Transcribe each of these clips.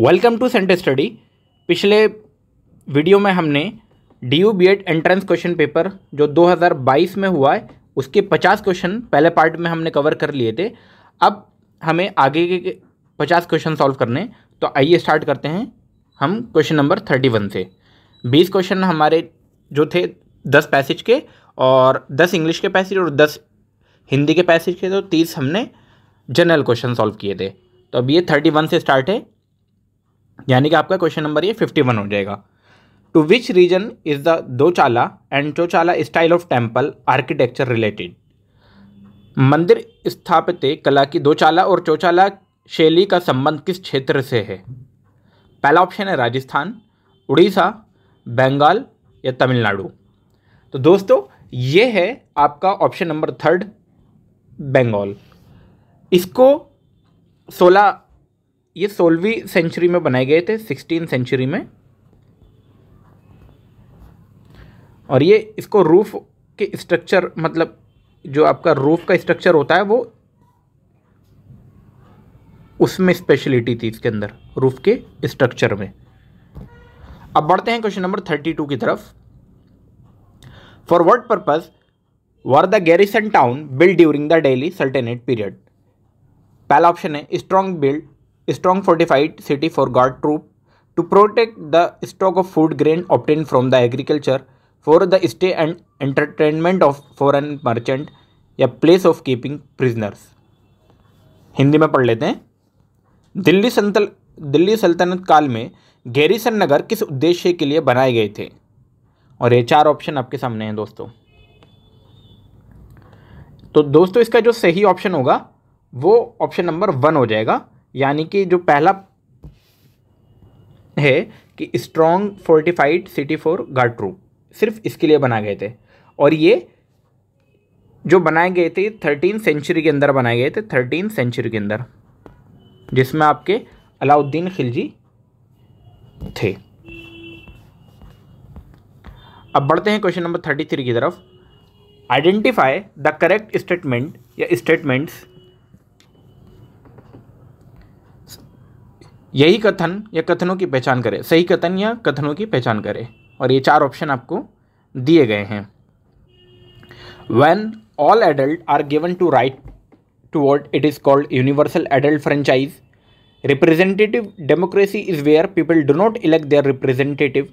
Welcome to centre study पिछले video में हमने D U B Ed entrance question paper जो 2022 में हुआ है, उसके 50 क्वेश्चन पहले पार्ट में हमने कवर कर लिए थे। अब हमें आगे के 50 क्वेश्चन सॉल्व करने तो आइए स्टार्ट करते हैं हम क्वेश्चन नंबर 31 से। 20 क्वेश्चन हमारे जो थे 10 पैसेज के और 10 इंग्लिश के पैसेज और 10 हिंदी के पैसेज के तो 30 हमने जनरल क्वेश्चन सॉल्व किए थे। तो अब ये 31 से स्टार्ट है। यानी कि आपका क्वेश्चन नंबर ये फिफ्टी वन हो जाएगा। To which region is the Dochala and Chauchala style of temple architecture related मंदिर स्थापित कला की दो चाला और चौचाला शैली का संबंध किस क्षेत्र से है? पहला ऑप्शन है राजस्थान, उड़ीसा, बंगाल या तमिलनाडु। तो दोस्तों, ये है आपका ऑप्शन नंबर थर्ड बंगाल इसको सोलह ये सोलहवीं सेंचुरी में बनाए गए थे सिक्सटीन सेंचुरी में। और ये इसको रूफ के स्ट्रक्चर मतलब जो आपका रूफ का स्ट्रक्चर होता है, वो उसमें स्पेशलिटी थी इसके अंदर रूफ के स्ट्रक्चर में। अब बढ़ते हैं क्वेश्चन नंबर थर्टी टू की तरफ़। For what purpose were the garrison town built during the Delhi sultanate period पहला ऑप्शन है strong build strong fortified city for guard troop to protect the stock of food grain obtained from the agriculture for the stay and entertainment of foreign merchant या place of keeping prisoners Hindi में पढ़ लेते हैं दिल्ली संतल दिल्ली सल्तनत काल में garrison नगर किस उद्देश्य के लिए बनाए गए थे और ये चार ऑप्शन आपके सामने हैं दोस्तों तो दोस्तों इसका जो सही ऑप्शन होगा वो ऑप्शन नंबर वन हो जाएगा यानी कि जो पहला है कि strong fortified city for guard troop सिर्फ़ इसके लिए बनाए गए थे। और ये जो बनाए गए थे थर्टीन सेंचुरी के अंदर बनाए गए थे थर्टीन सेंचुरी के अंदर, जिसमें आपके अलाउद्दीन खिलजी थे। अब बढ़ते हैं क्वेश्चन नंबर थर्टी थ्री की तरफ़। आइडेंटिफाई द करेक्ट स्टेटमेंट या स्टेटमेंट्स यही कथन या कथनों की पहचान करें। सही कथन या कथनों की पहचान करें। और ये चार ऑप्शन आपको दिए गए हैं। When all adult are given to right to vote it is called universal adult franchise representative democracy is where people do not elect their representative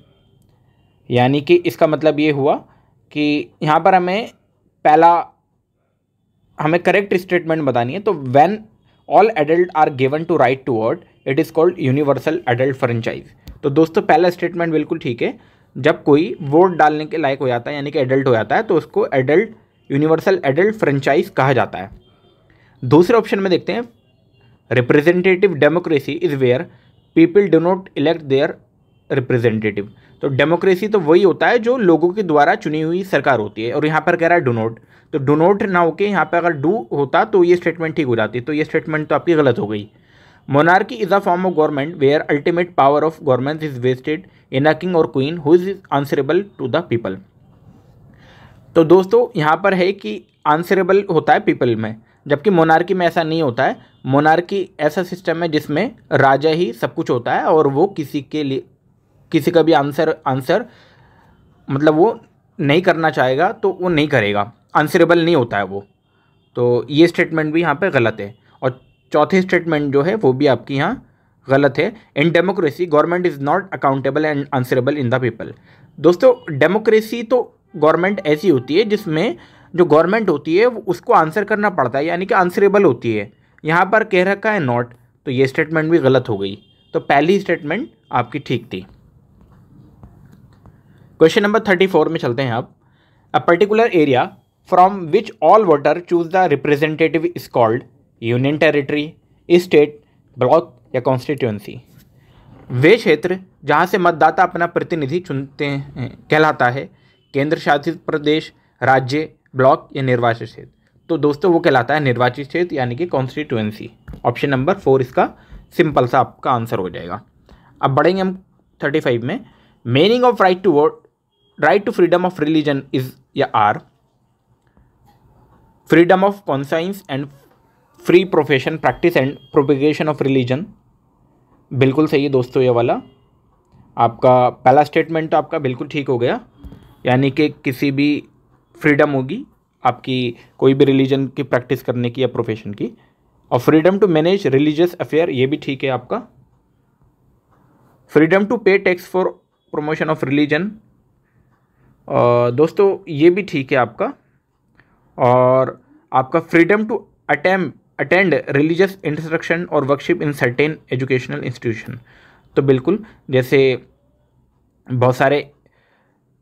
यानी कि इसका मतलब ये हुआ कि यहाँ पर हमें पहला, हमें करेक्ट स्टेटमेंट बतानी है। तो when all adult are given to right to vote it is called universal adult franchise तो दोस्तों, पहला स्टेटमेंट बिल्कुल ठीक है। जब कोई वोट डालने के लायक हो जाता है, यानी कि एडल्ट हो जाता है तो उसको एडल्ट यूनिवर्सल एडल्ट फ्रेंचाइज कहा जाता है। दूसरे ऑप्शन में देखते हैं। Representative democracy is where people do not elect their representative तो डेमोक्रेसी तो वही होता है जो लोगों के द्वारा चुनी हुई सरकार होती है। और यहाँ पर कह रहा है डो नोट तो डो नोट ना होके यहाँ पर अगर डू होता तो ये स्टेटमेंट ठीक हो जाती तो ये स्टेटमेंट तो आपकी गलत हो गई। Monarchy is a form of government where ultimate power of government is vested in a king or queen who is answerable to the people तो दोस्तों, यहाँ पर है कि आंसरेबल होता है पीपल में, जबकि मोनार्की में ऐसा नहीं होता है। मोनार्की ऐसा सिस्टम है जिसमें राजा ही सब कुछ होता है और वो किसी के लिए, किसी का भी आंसर आंसर मतलब वो नहीं करना चाहेगा तो वो नहीं करेगा। आंसरेबल नहीं होता है वो। तो ये स्टेटमेंट भी यहाँ पे गलत है। और चौथी स्टेटमेंट जो है, वो भी आपकी यहाँ गलत है। In democracy government is not accountable and answerable in the people दोस्तों डेमोक्रेसी तो गवर्नमेंट ऐसी होती है जिसमें जो गवर्नमेंट होती है उसको आंसर करना पड़ता है, यानी कि आंसरेबल होती है। यहाँ पर कह रखा है नॉट तो ये स्टेटमेंट भी गलत हो गई। तो पहली स्टेटमेंट आपकी ठीक थी। क्वेश्चन नंबर थर्टी फोर में चलते हैं आप a particular area from which all voter choose the representative is called union territory, state, block या कॉन्स्टिट्यूंसी वे क्षेत्र जहाँ से मतदाता अपना प्रतिनिधि चुनते हैं, कहलाता है केंद्र शासित प्रदेश, राज्य, ब्लॉक या निर्वाचित क्षेत्र। तो दोस्तों, वो कहलाता है निर्वाचित क्षेत्र, यानी कि कॉन्स्टिट्यूंसी ऑप्शन नंबर फोर इसका सिंपल सा आपका आंसर हो जाएगा। अब बढ़ेंगे हम थर्टी फाइव में। Meaning of right to vote right to freedom of religion is या are freedom of conscience and free profession practice and propagation of religion बिल्कुल सही है दोस्तों ये वाला। आपका पहला स्टेटमेंट तो आपका बिल्कुल ठीक हो गया। यानी कि किसी भी फ्रीडम होगी, आपकी कोई भी रिलीजन की प्रैक्टिस करने की या प्रोफेशन की। और freedom to manage religious affair ये भी ठीक है आपका। Freedom to pay tax for promotion of religion दोस्तों ये भी ठीक है आपका। और आपका freedom to attend attend religious instruction और worship in certain educational institution तो बिल्कुल जैसे बहुत सारे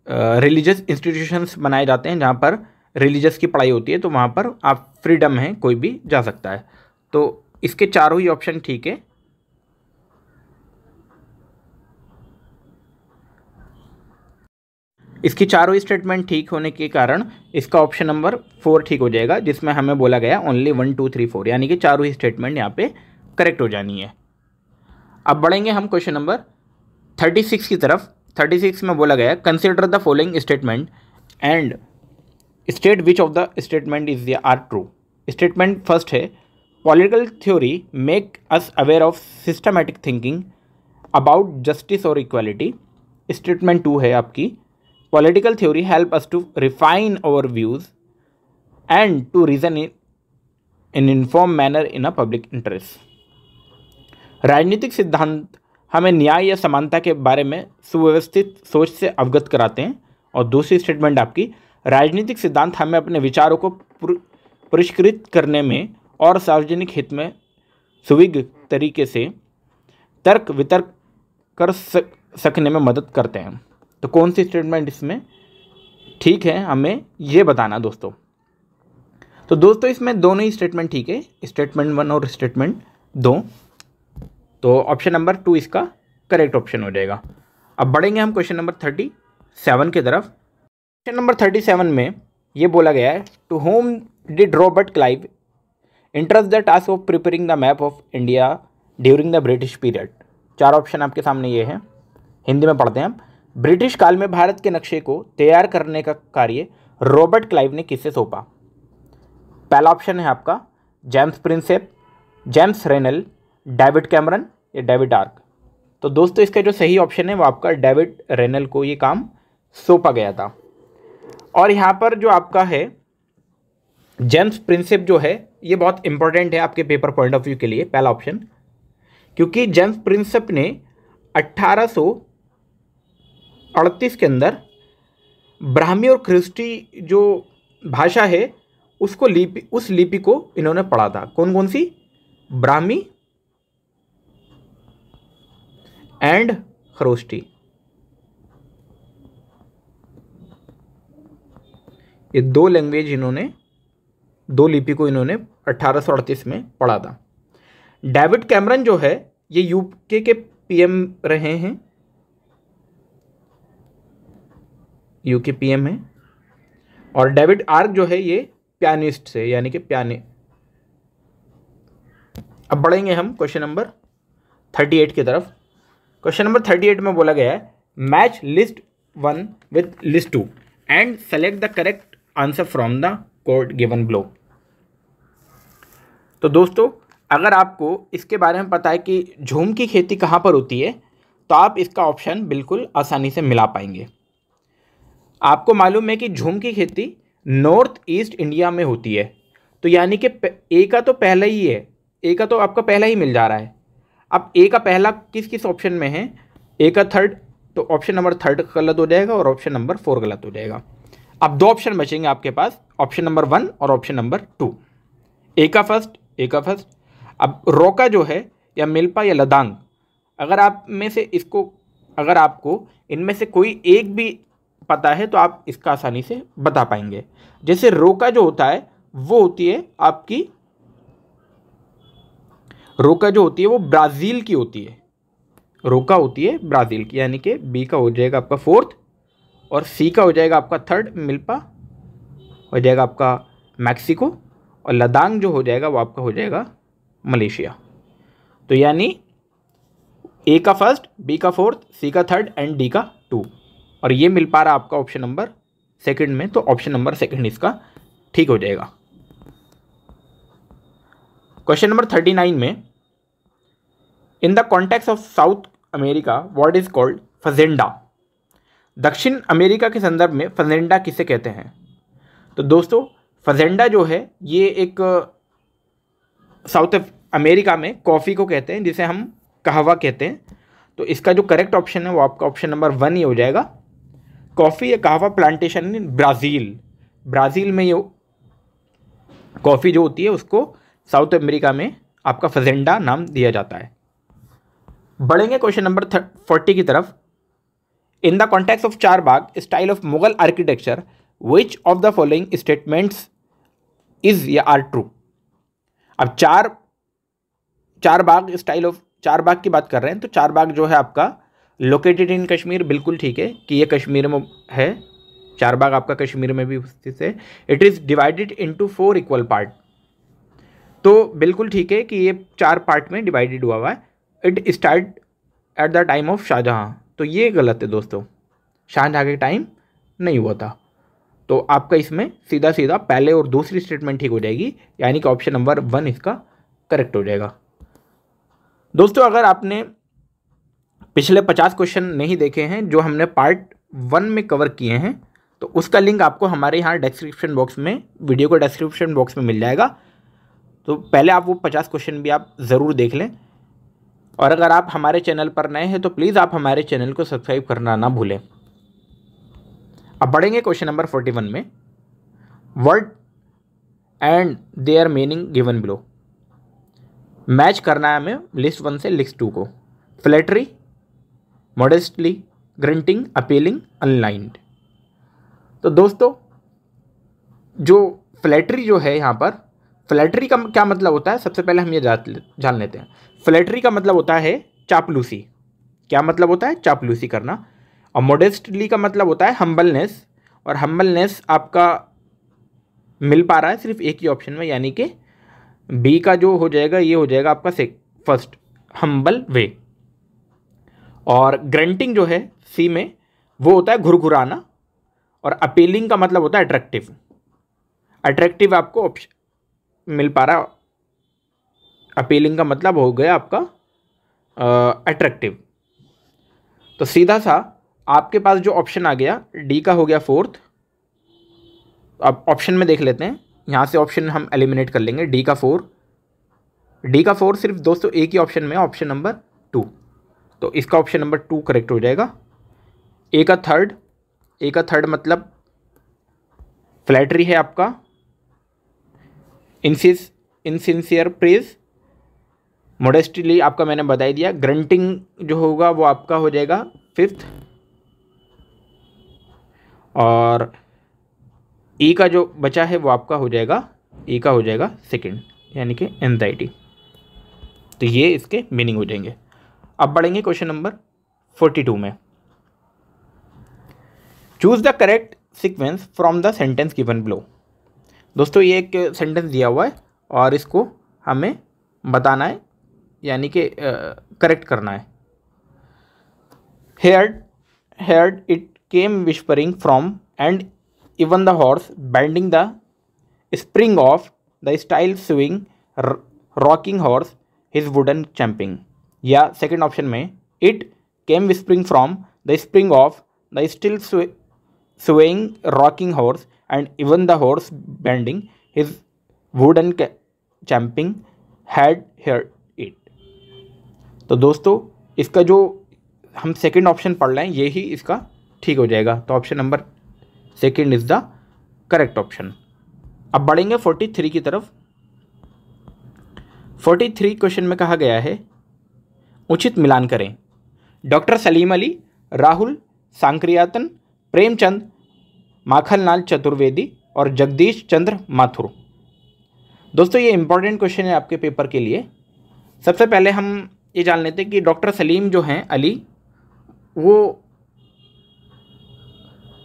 रिलीजियस uh, इंस्टीट्यूशंस बनाए जाते हैं जहाँ पर रिलीजियस की पढ़ाई होती है तो वहाँ पर आप फ्रीडम हैं कोई भी जा सकता है। तो इसके चारों ही ऑप्शन ठीक है। इसकी चारों स्टेटमेंट ठीक होने के कारण इसका ऑप्शन नंबर फोर ठीक हो जाएगा, जिसमें हमें बोला गया only one two three four यानी कि चारों स्टेटमेंट यहाँ पे करेक्ट हो जानी है। अब बढ़ेंगे हम क्वेश्चन नंबर थर्टी सिक्स की तरफ़। थर्टी सिक्स में बोला गया consider the following statement and state which of the statement is are true statement first है political theory make us aware of systematic thinking about justice और equality statement two है आपकी political theory help us to refine our views and to reason in in inform manner in a public interest राजनीतिक सिद्धांत हमें न्याय या समानता के बारे में सुव्यवस्थित सोच से अवगत कराते हैं और दूसरी स्टेटमेंट आपकी, राजनीतिक सिद्धांत हमें अपने विचारों को परिष्कृत करने में और सार्वजनिक हित में सुविघ्न तरीके से तर्क वितर्क कर सकने में मदद करते हैं। तो कौन सी स्टेटमेंट इसमें ठीक है? हमें ये बताना दोस्तों। तो दोस्तों, इसमें दोनों ही स्टेटमेंट ठीक है। स्टेटमेंट वन और स्टेटमेंट दो। तो ऑप्शन नंबर टू इसका करेक्ट ऑप्शन हो जाएगा। अब बढ़ेंगे हम क्वेश्चन नंबर थर्टी सेवन की तरफ़। क्वेश्चन नंबर थर्टी सेवन में ये बोला गया है to whom did Robert Clive interest the task of preparing the map of India during the British period चार ऑप्शन आपके सामने ये हैं। हिंदी में पढ़ते हैं हम। ब्रिटिश काल में भारत के नक्शे को तैयार करने का कार्य रॉबर्ट क्लाइव ने किससे सौंपा? पहला ऑप्शन है आपका James Prinsep, James Rennell, David Cameron या डेविड आर्क। तो दोस्तों, इसका जो सही ऑप्शन है वो आपका डेविड रेनल को ये काम सौंपा गया था। और यहाँ पर जो आपका है, जेम्स प्रिंसेप जो है, ये बहुत इंपॉर्टेंट है आपके पेपर पॉइंट ऑफ़ व्यू के लिए, पहला ऑप्शन क्योंकि जेम्स प्रिंसेप ने 1838 के अंदर ब्राह्मी और ख्रिस्टी जो भाषा है, उसको लिपि, उस लिपि को इन्होंने पढ़ा था। कौन कौन सी? ब्राह्मी एंड खरोष्टी ये दो लैंग्वेज इन्होंने, दो लिपि को इन्होंने अट्ठारह में पढ़ा था। डेविड कैमरन जो है, ये यूके के पीएम रहे हैं। यूके पीएम है। और डेविड आर्क जो है ये पियानिस्ट से, यानी कि पियाने अब बढ़ेंगे हम क्वेश्चन नंबर थर्टी एट की तरफ़। क्वेश्चन नंबर थर्टी एट में बोला गया है match list one with list two and select the correct answer from the code given below तो दोस्तों, अगर आपको इसके बारे में पता है कि झूम की खेती कहाँ पर होती है तो आप इसका ऑप्शन बिल्कुल आसानी से मिला पाएँगे। आपको मालूम है कि झूम की खेती नॉर्थ ईस्ट इंडिया में होती है। तो यानी कि ए का तो पहला ही है। ए का तो आपका पहला ही मिल जा रहा है। अब ए का पहला किस किस ऑप्शन में है? ए का थर्ड तो ऑप्शन नंबर थर्ड गलत हो जाएगा और ऑप्शन नंबर फोर गलत हो जाएगा। अब दो ऑप्शन बचेंगे आपके पास ऑप्शन नंबर वन और ऑप्शन नंबर टू ए का फ़र्स्ट ए का फ़र्स्ट अब रोका जो है, या मिल्पा या लदांग, अगर आप में से इसको, अगर आपको इनमें से कोई एक भी पता है तो आप इसका आसानी से बता पाएँगे। जैसे रोका जो होता है, वो होती है आपकी रोका जो होती है, वो ब्राज़ील की होती है। रोका होती है ब्राज़ील की, यानी कि बी का हो जाएगा आपका फोर्थ, और सी का हो जाएगा आपका थर्ड, मिल्पा, हो जाएगा आपका मैक्सिको, और लद्दाख जो हो जाएगा, वो आपका हो जाएगा मलेशिया। तो यानी ए का फ़र्स्ट, बी का फोर्थ, सी का थर्ड, एंड डी का टू। और ये मिल पा रहा आपका ऑप्शन नंबर सेकंड में तो ऑप्शन नंबर सेकंड इसका ठीक हो जाएगा। क्वेश्चन नंबर थर्टी नाइन में in the context of South America what is called fazenda दक्षिण अमेरिका के संदर्भ में फजेंडा किसे कहते हैं? तो दोस्तों फजेंडा जो है, ये एक साउथ अमेरिका में कॉफ़ी को कहते हैं, जिसे हम कहवा कहते हैं। तो इसका जो करेक्ट ऑप्शन है, वो आपका ऑप्शन नंबर वन ही हो जाएगा। कॉफ़ी या कहवा प्लांटेशन इन ब्राज़ील। ब्राज़ील में ये कॉफ़ी जो होती है, उसको साउथ अमेरिका में आपका फजेंडा नाम दिया जाता है। बढ़ेंगे क्वेश्चन नंबर फोर्टी की तरफ़। इन the context of char bagh style of Mughal architecture which of the following statements is या आर ट्रू अब चार चार बाग स्टाइल ऑफ़ चार बाग की बात कर रहे हैं तो चार बाग जो है आपका लोकेटेड इन कश्मीर बिल्कुल ठीक है कि ये कश्मीर में है। चार बाग आपका कश्मीर में भी स्थित है। It is divided into four equal part तो बिल्कुल ठीक है कि ये चार पार्ट में डिवाइडेड हुआ हुआ है। It start at the time of Shahjahan तो ये गलत है दोस्तों। शाहजहाँ के टाइम नहीं हुआ था। तो आपका इसमें सीधा सीधा पहले और दूसरी स्टेटमेंट ठीक हो जाएगी। यानी कि ऑप्शन नंबर वन इसका करेक्ट हो जाएगा। दोस्तों, अगर आपने पिछले पचास क्वेश्चन नहीं देखे हैं, जो हमने पार्ट वन में कवर किए हैं तो उसका लिंक आपको हमारे यहाँ डिस्क्रिप्शन बॉक्स में वीडियो को डिस्क्रिप्शन बॉक्स में मिल जाएगा। तो पहले आप वो पचास क्वेश्चन भी आप ज़रूर देख लें। और अगर आप हमारे चैनल पर नए हैं तो प्लीज़ आप हमारे चैनल को सब्सक्राइब करना ना भूलें। अब बढ़ेंगे क्वेश्चन नंबर फोर्टी वन में। Word and their meaning given below match करना है हमें लिस्ट वन से लिस्ट टू को। Flattery modestly grunting appealing unlined तो दोस्तों, जो फ्लैटरी जो है यहाँ पर फ्लैटरी का क्या मतलब होता है? सबसे पहले हम ये जान लेते हैं। फ्लैटरी का मतलब होता है चापलूसी। क्या मतलब होता है? चापलूसी करना। और मोडेस्टली का मतलब होता है हम्बलनेस और हम्बलनेस आपका मिल पा रहा है सिर्फ़ एक ही ऑप्शन में, यानी कि बी का जो हो जाएगा, ये हो जाएगा आपका से फ़र्स्ट हम्बल वे और ग्रंटिंग जो है, सी में, वो होता है घुरघुराना और अपीलिंग का मतलब होता है अट्रैक्टिव अट्रैक्टिव आपको ऑप्शन मिल पा रहा, अपीलिंग का मतलब हो गया आपका अट्रैक्टिव तो सीधा सा आपके पास जो ऑप्शन आ गया डी का हो गया फोर्थ अब ऑप्शन में देख लेते हैं। यहाँ से ऑप्शन हम एलिमिनेट कर लेंगे डी का फोर डी का फोर सिर्फ़ दोस्तों एक ही ऑप्शन में ऑप्शन नंबर तो इसका ऑप्शन नंबर टू करेक्ट हो जाएगा। ए का थर्ड ए का थर्ड मतलब फ्लैटरी है आपका। इनसिस इनसिंसियर प्रेज मोडेस्टली आपका मैंने बता दिया। ग्रंटिंग जो होगा वो आपका हो जाएगा फिफ्थ और ई e का जो बचा है वो आपका हो जाएगा ई e का हो जाएगा सेकंड यानी कि एनजाइटी तो ये इसके मीनिंग हो जाएँगे। अब बढ़ेंगे क्वेश्चन नंबर फोर्टी टू में। Choose the correct sequence from the sentence given below दोस्तों, ये एक सेंटेंस दिया हुआ है और इसको हमें बताना है, यानी कि करेक्ट करना है। Heard heard it came whispering from and even the horse bending the spring of the style swing rocking horse his wooden champing या सेकेंड ऑप्शन में it came whispering from the spring of the still swaying rocking horse and even the horse bending his wooden champing had hear it तो दोस्तों, इसका जो हम second option पढ़ रहे हैं यही इसका ठीक हो जाएगा। तो option number second is the correct option अब बढ़ेंगे फोर्टी थ्री की तरफ़। फोर्टी थ्री क्वेश्चन में कहा गया है उचित मिलान करें। डॉक्टर सलीम अली, राहुल सांक्रियातन, प्रेमचंद माखनलाल चतुर्वेदी और जगदीश चंद्र माथुर। दोस्तों, ये इंपॉर्टेंट क्वेश्चन है आपके पेपर के लिए। सबसे पहले हम ये जान लेते हैं कि डॉक्टर सलीम जो हैं अली, वो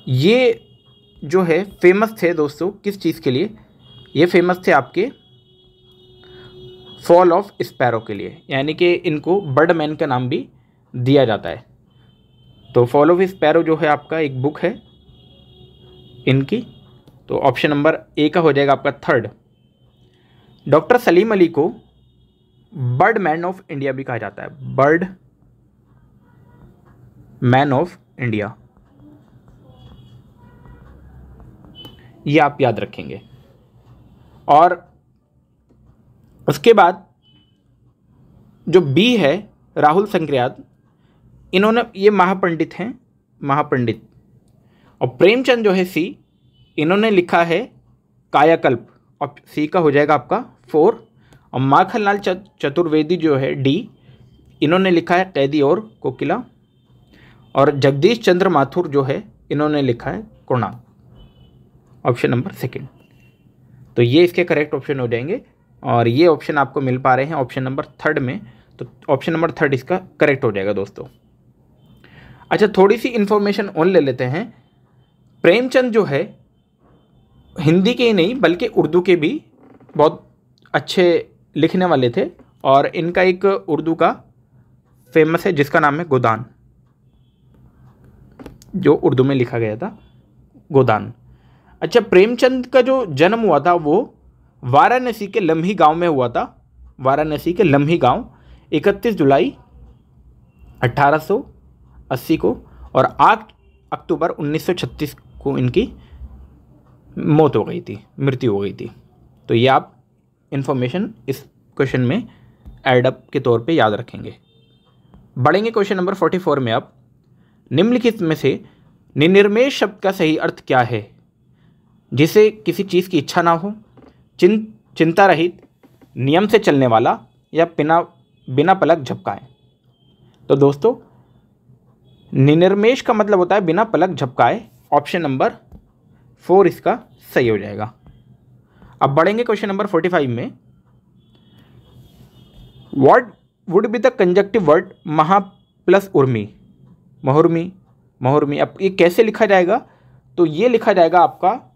ये जो है फ़ेमस थे दोस्तों, किस चीज़ के लिए? ये फ़ेमस थे आपके फॉल ऑफ़ स्पैरो के लिए। यानी कि इनको बर्ड मैन का नाम भी दिया जाता है। तो फॉल ऑफ़ स्पैरो जो है आपका एक बुक है। इनकी। तो ऑप्शन नंबर ए का हो जाएगा आपका थर्ड डॉक्टर सलीम अली को बर्ड मैन ऑफ़ इंडिया भी कहा जाता है। बर्ड मैन ऑफ़ इंडिया ये आप याद रखेंगे। और उसके बाद जो बी है, राहुल संक्रियात इन्होंने ये महापंडित हैं, महापंडित। और प्रेमचंद जो है सी, इन्होंने लिखा है कायाकल्प। और सी का हो जाएगा आपका फोर। और माखनलाल चतुर्वेदी जो है डी, इन्होंने लिखा है कैदी और कोकिला। और जगदीश चंद्र माथुर जो है, इन्होंने लिखा है कोणार्क। Option number second. तो ये इसके करेक्ट ऑप्शन हो जाएँगे। और ये ऑप्शन आपको मिल पा रहे हैं ऑप्शन नंबर थर्ड में। तो ऑप्शन नंबर थर्ड इसका करेक्ट हो जाएगा दोस्तों। अच्छा थोड़ी सी इन्फॉर्मेशन और ले लेते हैं। प्रेमचंद जो है, हिंदी के ही नहीं, बल्कि उर्दू के भी बहुत अच्छे लिखने वाले थे। और इनका एक उर्दू का फ़ेमस है, जिसका नाम है गोदान। जो उर्दू में लिखा गया था, गोदान। अच्छा प्रेमचंद का जो जन्म हुआ था, वो वाराणसी के लम्ही गाँव में हुआ था। वाराणसी के लम्ही गाँव 31 जुलाई 1880 को और 8 अक्टूबर 1936 को इनकी मौत हो गई थी, मृत्यु हो गई थी। तो ये आप इन्फॉर्मेशन इस क्वेश्चन में एडअप के तौर पे याद रखेंगे। बढ़ेंगे क्वेश्चन नंबर 44 में आप। निम्नलिखित में से निनिर्मेश शब्द का सही अर्थ क्या है? जिसे किसी चीज़ की इच्छा ना हो चिं चिंता रहित नियम से चलने वाला या बिना बिना पलक झपकाए। तो दोस्तों, निनिर्मेश का मतलब होता है बिना पलक झपकाए। ऑप्शन नंबर फोर इसका सही हो जाएगा। अब बढ़ेंगे क्वेश्चन नंबर फोर्टी फाइव में। Word would be the conjunctive word महा प्लस उर्मी? महुर्मी महुर्मी, अब ये कैसे लिखा जाएगा? तो ये लिखा जाएगा आपका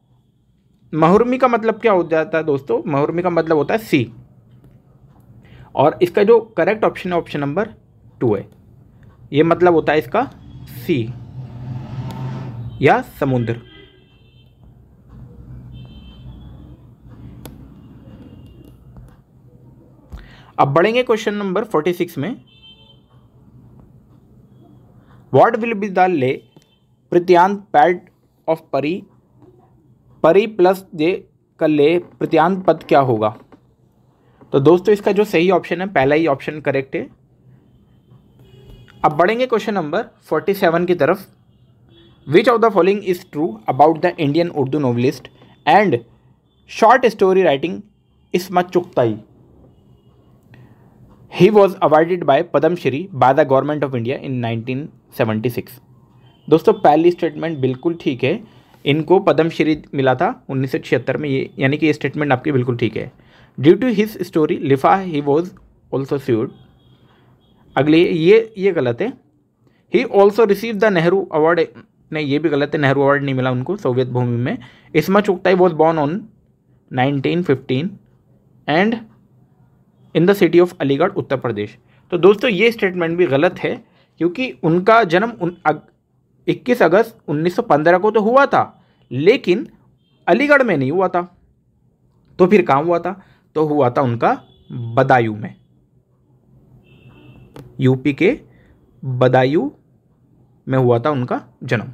महुर्मी का मतलब क्या हो जाता है दोस्तों? महुर्मी का मतलब होता है सी और इसका जो करेक्ट ऑप्शन है ऑप्शन नंबर टू है। ये मतलब होता है इसका सी या समुद्र। अब बढ़ेंगे क्वेश्चन नंबर फोर्टी सिक्स में। वॉट विल बी द ले प्रत्यांत पैड ऑफ़ परी परी प्लस जे ले प्रत्यांत पद क्या होगा? तो दोस्तों, इसका जो सही ऑप्शन है, पहला ही ऑप्शन करेक्ट है। अब बढ़ेंगे क्वेश्चन नंबर फोर्टी सेवन की तरफ़। Which of the following is true about the Indian Urdu novelist and short story writing Ismat Chughtai he was awarded by Padma Shri by the government of India in 1976 दोस्तों, पहली statement बिल्कुल ठीक है। इनको पद्मश्री मिला था उन्नीस सौ छिहत्तर में, ये यानी कि ये स्टेटमेंट आपकी बिल्कुल ठीक है। Due to his story Lihaf he was also sued अगले, ये ये गलत है। He also receive the Nehru award नहीं, ये भी गलत है नेहरू अवार्ड नहीं मिला उनको सोवियत भूमि में। Ismat Chughtai was born on 1915 and in the city of Aligarh Uttar Pradesh तो दोस्तों, ये स्टेटमेंट भी गलत है, क्योंकि उनका जन्म उन 21 अगस्त 1915 को तो हुआ था, लेकिन अलीगढ़ में नहीं हुआ था। तो फिर कहाँ हुआ था तो हुआ था उनका बदायूं में। यूपी के बदायूं में हुआ था उनका जन्म।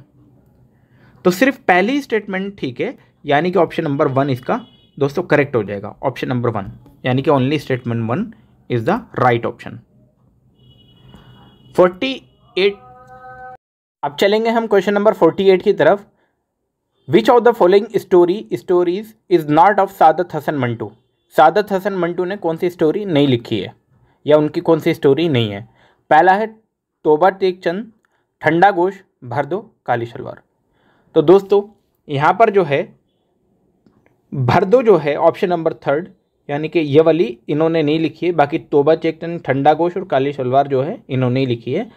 तो सिर्फ़ पहली स्टेटमेंट ठीक है, यानी कि ऑप्शन नंबर वन इसका, दोस्तों करेक्ट हो जाएगा। ऑप्शन नंबर वन यानी कि only statement one is the right option forty eight अब चलेंगे हम क्वेश्चन नंबर फोर्टी एट की तरफ़। Which of the following story stories is not of Saadat Hasan Manto Saadat Hasan Manto ने कौन सी story नहीं लिखी है? या उनकी कौन सी स्टोरी नहीं है? पहला है तोबा टेक चंद, ठंडा गोश, भर दो काली शलवार। तो दोस्तों, यहाँ पर जो है, भर दो जो है ऑप्शन नंबर थर्ड यानी कि ये वाली इन्होंने नहीं लिखी है, बाकी तोबा चंद, ठंडा गोश और काली शलवार जो है, इन्होंने ही लिखी है।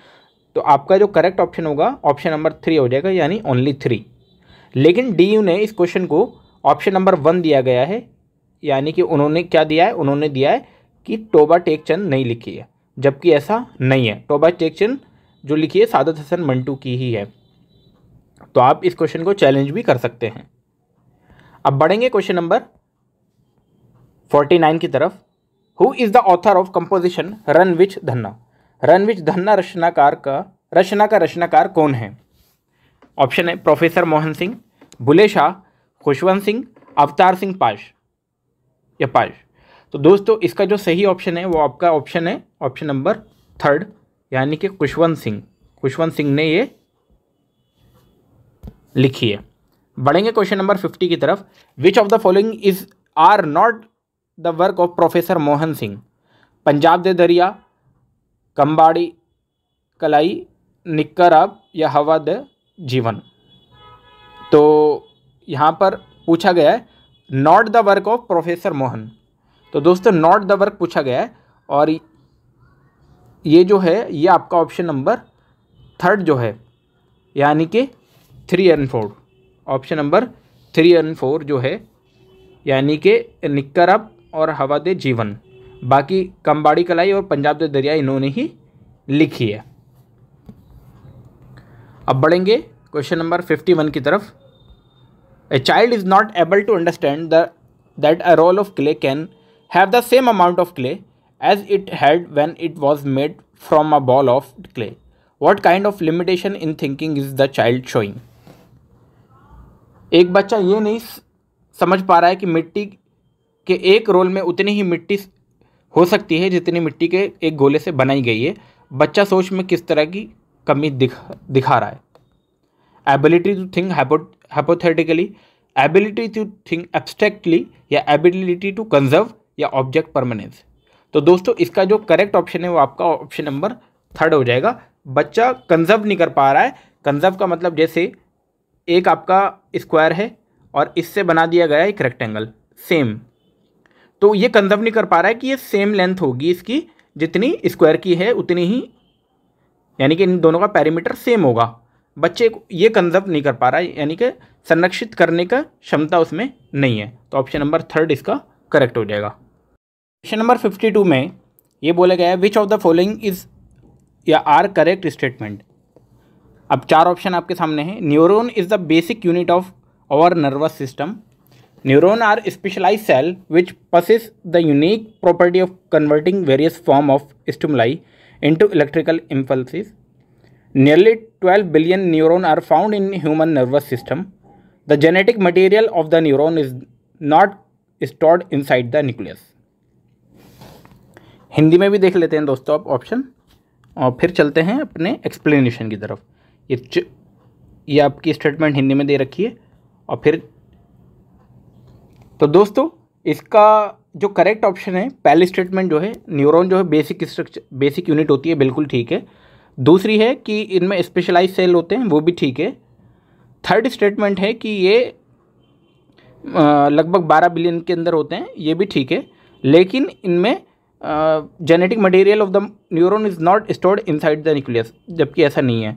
तो आपका जो करेक्ट ऑप्शन होगा ऑप्शन नंबर थ्री हो जाएगा, यानी ओनली थ्री लेकिन डी यू ने इस क्वेश्चन को ऑप्शन नंबर वन दिया गया है, यानी कि उन्होंने क्या दिया है? उन्होंने दिया है कि टोबा टेकचंद नहीं लिखी है, जबकि ऐसा नहीं है। टोबा टेकचंद जो लिखी है, सादत हसन मंटू की ही है। तो आप इस क्वेश्चन को चैलेंज भी कर सकते हैं। अब बढ़ेंगे क्वेश्चन नंबर फोर्टी नाइन की तरफ़. Who is the author of composition Ran Vich Dhanna Ranvich Dhanna रचनाकार का, रचना का रचनाकार कौन है? ऑप्शन है प्रोफेसर मोहन सिंह, बुले शाह, खुशवंत सिंह, अवतार सिंह पाश। या पाश। तो दोस्तों, इसका जो सही ऑप्शन है, वो आपका ऑप्शन है, ऑप्शन नंबर थर्ड, यानी कि खुशवंत सिंह। खुशवंत सिंह ने ये लिखी है। बढ़ेंगे क्वेश्चन नंबर फिफ्टी की तरफ़। Which of the following is are not the work of professor Mohan Singh Punjab De Dariya कंबाड़ी, कलाई निक्कर अब या हवा द जीवन। तो यहाँ पर पूछा गया है, not the work of professor Mohan. तो दोस्तों, नॉट द वर्क पूछा गया है और ये जो है, ये आपका ऑप्शन नंबर थर्ड जो है, यानी कि three and four. Option number three and four जो है, यानी कि निक्करब और हवा दे जीवन। बाकी कम्बाड़ी कलाई और पंजाब दे दरिया इन्होंने ही लिखी है। अब बढ़ेंगे क्वेश्चन नंबर फिफ्टी वन की तरफ़। A child is not able to understand that a roll of clay can have the same amount of clay as it had when it was made from a ball of clay what kind of limitation in thinking is the child showing एक बच्चा ये नहीं समझ पा रहा है कि मिट्टी के एक रोल में उतनी ही मिट्टी हो सकती है जितनी मिट्टी के एक गोले से बनाई गई है। बच्चा सोच में किस तरह की कमी दिख, दिखा रहा है? Ability to think hypothetically ability to think abstractly या एबिलिटी टू कंजर्व या ऑब्जेक्ट परमानेंस तो दोस्तों, इसका जो करेक्ट ऑप्शन है, वो आपका ऑप्शन नंबर थर्ड हो जाएगा। बच्चा कंजर्व नहीं कर पा रहा है। कंजर्व का मतलब जैसे एक आपका स्क्वायर है, और इससे बना दिया गया एक रेक्टेंगल सेम तो ये कंजर्व नहीं कर पा रहा है कि ये सेम लेंथ होगी इसकी, जितनी स्क्वायर की है, उतनी ही, यानी कि इन दोनों का पैरीमीटर सेम होगा। बच्चे ये कंजर्व नहीं कर पा रहा है, यानी कि संरक्षित करने का क्षमता उसमें नहीं है। तो ऑप्शन नंबर थर्ड इसका करेक्ट हो जाएगा। क्वेश्चन नंबर फिफ्टी टू में ये बोला गया है which of the following is या आर करेक्ट स्टेटमेंट अब चार ऑप्शन आपके सामने हैं। Neuron is the basic unit of our nervous system neuron are specialise cell which possess the unique property of converting various form of stimuli into electrical impulses. Nearly 12 billion neurons are found in human nervous system. The genetic material of the neuron is not stored inside the nucleus. Hindi में भी देख लेते हैं दोस्तों आप option और फिर चलते हैं अपने एक्सप्लेनेशन की तरफ़ ये ये आपकी स्टेटमेंट हिंदी में दे रखी है और फिर तो दोस्तों, इसका जो करेक्ट ऑप्शन है, पहली स्टेटमेंट जो है न्यूरॉन जो है बेसिक स्ट्रक्चर बेसिक यूनिट होती है, बिल्कुल ठीक है। दूसरी है कि इनमें स्पेशलाइज सेल होते हैं, वो भी ठीक है। थर्ड स्टेटमेंट है कि ये लगभग बारह बिलियन के अंदर होते हैं, ये भी ठीक है। लेकिन इनमें genetic material of the neuron is not stored inside the nucleus जबकि ऐसा नहीं है।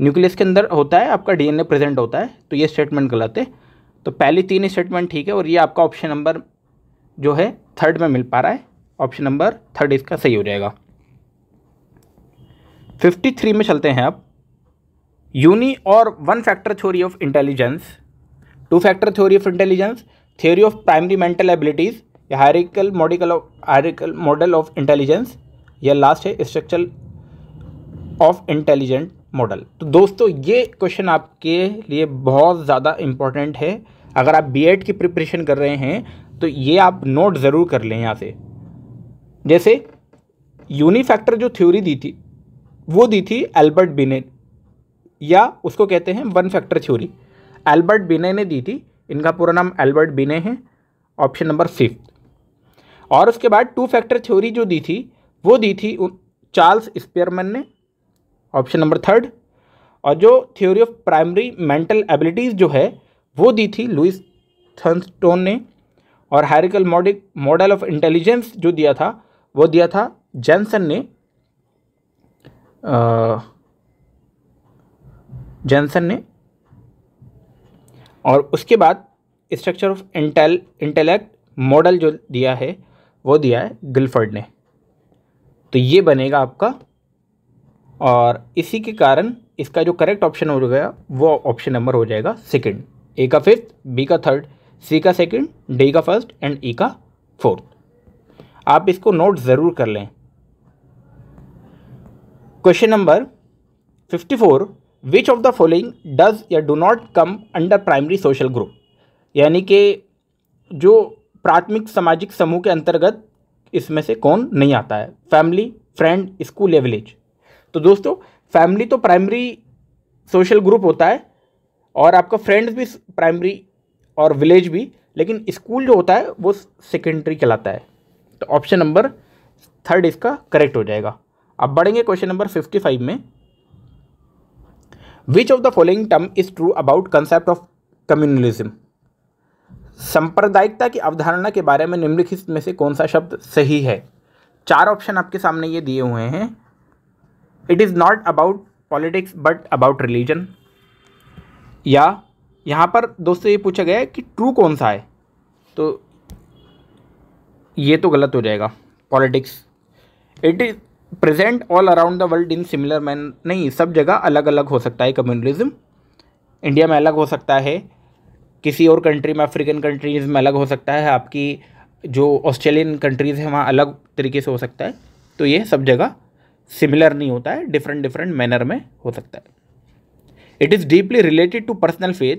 न्यूक्लियस के अंदर होता है, आपका डीएनए प्रेजेंट होता है तो ये स्टेटमेंट गलत है। तो पहली तीन स्टेटमेंट ठीक है और ये आपका ऑप्शन नंबर जो है थर्ड में मिल पा रहा है। ऑप्शन नंबर थर्ड इसका सही हो जाएगा। फिफ्टी थ्री में चलते हैं अब। यूनी और one factor theory of intelligence two factor theory of intelligence theory of primary mental abilities या hierarchical model hierarchical model of intelligence या लास्ट है स्ट्रक्चर ऑफ़ इंटेलिजेंट मॉडल तो दोस्तों, ये क्वेश्चन आपके लिए बहुत ज़्यादा इम्पोर्टेंट है। अगर आप बीएड की प्रिपरेशन कर रहे हैं तो ये आप नोट ज़रूर कर लें यहाँ से। जैसे यूनिफैक्टर जो थ्योरी दी थी, वो दी थी एल्बर्ट बिने या उसको कहते हैं one factor theory Albert Binet ने दी थी, इनका पूरा नाम एल्बर्ट बिने है ऑप्शन नंबर फिफ्थ और उसके बाद टू फैक्टर थ्योरी जो दी थी, वो दी थी चार्ल्स स्पेयरमैन ने ऑप्शन नंबर थर्ड, और जो theory of primary mental abilities जो है, वो दी थी लुइस थर्नस्टोन ने, और hierarchical model model of intelligence जो दिया था, वो दिया था जैनसन ने। जैनसन ने। और उसके बाद structure of intel intellect model जो दिया है, वो दिया है गिलफर्ड ने। तो ये बनेगा आपका और इसी के कारण इसका जो करेक्ट ऑप्शन हो गया, वो ऑप्शन नंबर हो जाएगा सेकंड ए का फिफ्थ बी का थर्ड सी का सेकंड डी का फ़र्स्ट एंड ई का फोर्थ आप इसको नोट ज़रूर कर लें. Question number fifty four which of the following does या do not come under primary social group यानी कि जो प्राथमिक सामाजिक समूह के अंतर्गत इसमें से कौन नहीं आता है? फैमिली फ्रेंड स्कूल या विलेज तो दोस्तों फैमिली तो प्राइमरी सोशल ग्रुप होता है और आपका फ्रेंड्स भी प्राइमरी और विलेज भी, लेकिन स्कूल जो होता है, वो सेकेंडरी कहलाता है। तो ऑप्शन नंबर थर्ड इसका करेक्ट हो जाएगा। अब बढ़ेंगे क्वेश्चन नंबर फिफ्टी फाइव में। Which of the following term is true about concept of communalism सांप्रदायिकता की अवधारणा के बारे में निम्नलिखित में से कौन सा शब्द सही है? चार ऑप्शन आपके सामने ये दिए हुए हैं। It is not about politics but about religion या यहाँ पर दोस्तों ये पूछा गया है कि ट्रू कौन सा है? तो ये तो गलत हो जाएगा politics it is present all around the world in similar man नहीं, सब जगह अलग अलग हो सकता है कम्युनलिज्म इंडिया में अलग हो सकता है, किसी और कंट्री में अफ्रीकन कंट्रीज़ में अलग हो सकता है, आपकी जो ऑस्ट्रेलियन कंट्रीज़ हैं, वहाँ अलग तरीके से हो सकता है. तो ये सब जगह सिमिलर नहीं होता है डिफरेंट डिफरेंट मैनर में हो सकता है। It is deeply related to personal faith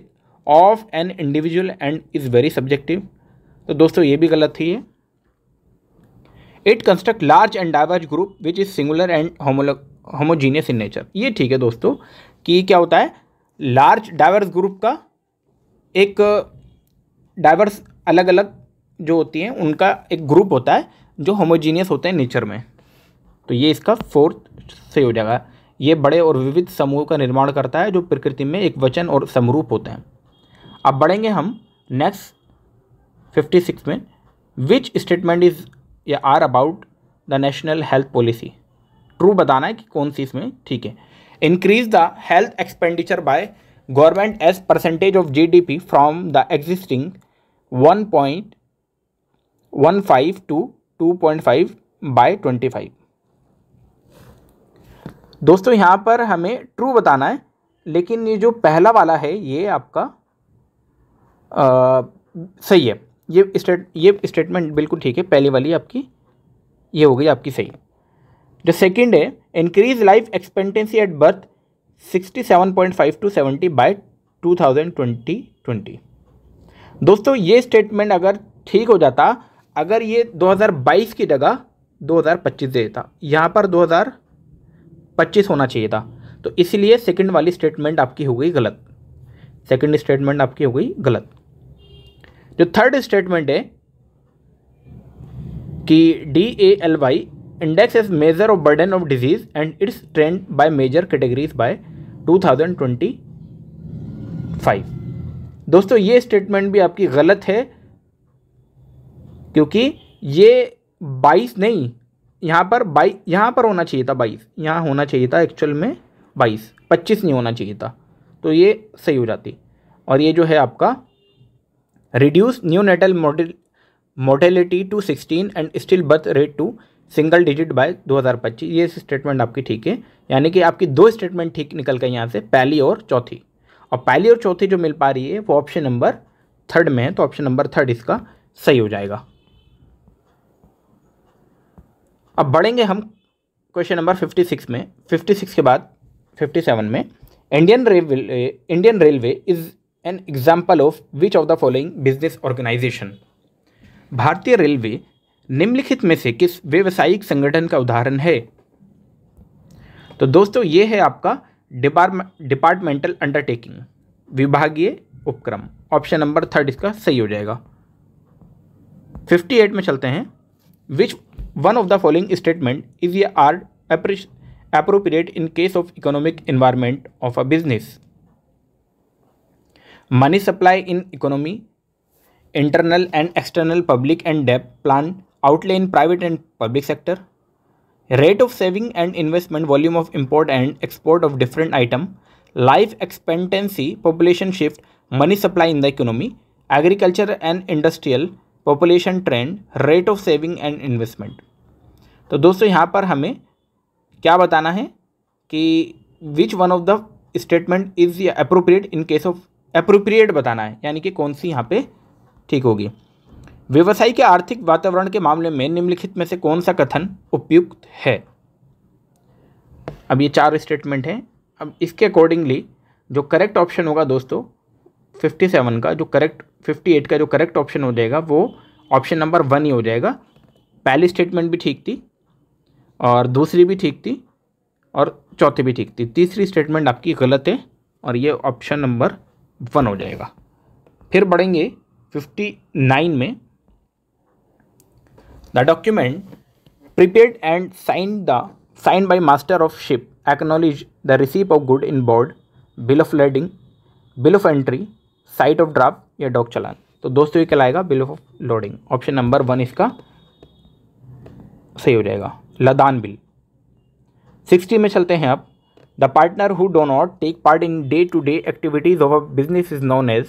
of an individual and is very subjective तो दोस्तों, ये भी गलत थी है। It construct large and diverse group which is singular and homogeneous in nature ये ठीक है दोस्तों कि क्या होता है लार्ज डाइवर्स ग्रुप का एक डाइवर्स अलग अलग जो होती हैं, उनका एक ग्रुप होता है जो होमोजीनियस होते हैं नेचर में। तो ये इसका फोर्थ सही हो जाएगा। ये बड़े और विविध समूह का निर्माण करता है, जो प्रकृति में एक वचन और समरूप होते हैं। अब बढ़ेंगे हम नेक्स्ट फिफ्टी सिक्स में। विच स्टेटमेंट इज़ या are about the national health policy true बताना है कि कौन सी इसमें ठीक है। Increase the health expenditure by government as percentage of GDP from the existing one point one five to two point five by twenty five दोस्तों यहाँ पर हमें ट्रू बताना है लेकिन ये जो पहला वाला है ये आपका आ, सही है। ये स्टेट ये स्टेटमेंट बिल्कुल ठीक है पहली वाली आपकी ये हो गई आपकी सही। जो सेकंड है increase life expectancy at birth sixty seven point five to seventy by two thousand twenty twenty दोस्तों ये स्टेटमेंट अगर ठीक हो जाता अगर ये 2022 की जगह 2025 देता यहाँ पर 2025 होना चाहिए था। तो इसलिए सेकंड वाली स्टेटमेंट आपकी हो गई गलत। सेकंड स्टेटमेंट आपकी हो गई गलत। जो थर्ड स्टेटमेंट है कि D A L Y index is measure of burden of disease and its trend by major categories by 2025 दोस्तों, ये स्टेटमेंट भी आपकी गलत है, क्योंकि ये 22 नहीं यहाँ पर बाई यहाँ पर होना चाहिए था 22 यहाँ होना चाहिए था एक्चुअल में 22 25 नहीं होना चाहिए था। तो ये सही हो जाती। और ये जो है आपका reduce neonatal neonatal mortality to 16 and still birth rate to single digit by 2025 ये स्टेटमेंट आपकी ठीक है। यानी कि आपकी दो स्टेटमेंट ठीक निकल गई यहाँ से, पहली और चौथी। और पहली और चौथी जो मिल पा रही है, वो ऑप्शन नंबर थर्ड में है तो ऑप्शन नंबर थर्ड इसका सही हो जाएगा। अब बढ़ेंगे हम क्वेश्चन नंबर 56 में। 56 के बाद 57 में Indian railway Indian railway is an example of which of the following business organisation भारतीय रेलवे निम्नलिखित में से किस व्यवसायिक संगठन का उदाहरण है? तो दोस्तों, ये है आपका डिपार्टमेंटल अंडरटेकिंग विभागीय उपक्रम। ऑप्शन नंबर थर्ड इसका सही हो जाएगा। 58 में चलते हैं। Which One of the following statement is are appropriate in case of economic environment of a business. Money supply in economy, internal and external public and debt plan outlay in private and public sector, rate of saving and investment volume of import and export of different item, life expectancy, population shift, money supply in the economy, agriculture and industrial population trend rate of saving and investment तो दोस्तों, यहाँ पर हमें क्या बताना है कि which one of the statement is appropriate in case of appropriate बताना है, यानी कि कौन सी यहाँ पे ठीक होगी। व्यवसाय के आर्थिक वातावरण के मामले में निम्नलिखित में से कौन सा कथन उपयुक्त है? अब ये चार स्टेटमेंट हैं। अब इसके अकॉर्डिंगली जो करेक्ट ऑप्शन होगा दोस्तों 57 का, जो करेक्ट 58 का जो करेक्ट ऑप्शन हो जाएगा, वो ऑप्शन नंबर वन ही हो जाएगा। पहली स्टेटमेंट भी ठीक थी और दूसरी भी ठीक थी और चौथी भी ठीक थी। तीसरी स्टेटमेंट आपकी गलत है और ये ऑप्शन नंबर वन हो जाएगा। फिर बढ़ेंगे 59 में। The document prepared and sign the sign by master of ship acknowledge the receipt of good in board bill of lading bill of entry sight of draft या डॉक चलान। तो दोस्तों ये कहलाएगा bill of loading. Option number one इसका सही हो जाएगा। लदान बिल। सिक्सटी में चलते हैं अब। The partner who do not take part in day to day activities of a business is known as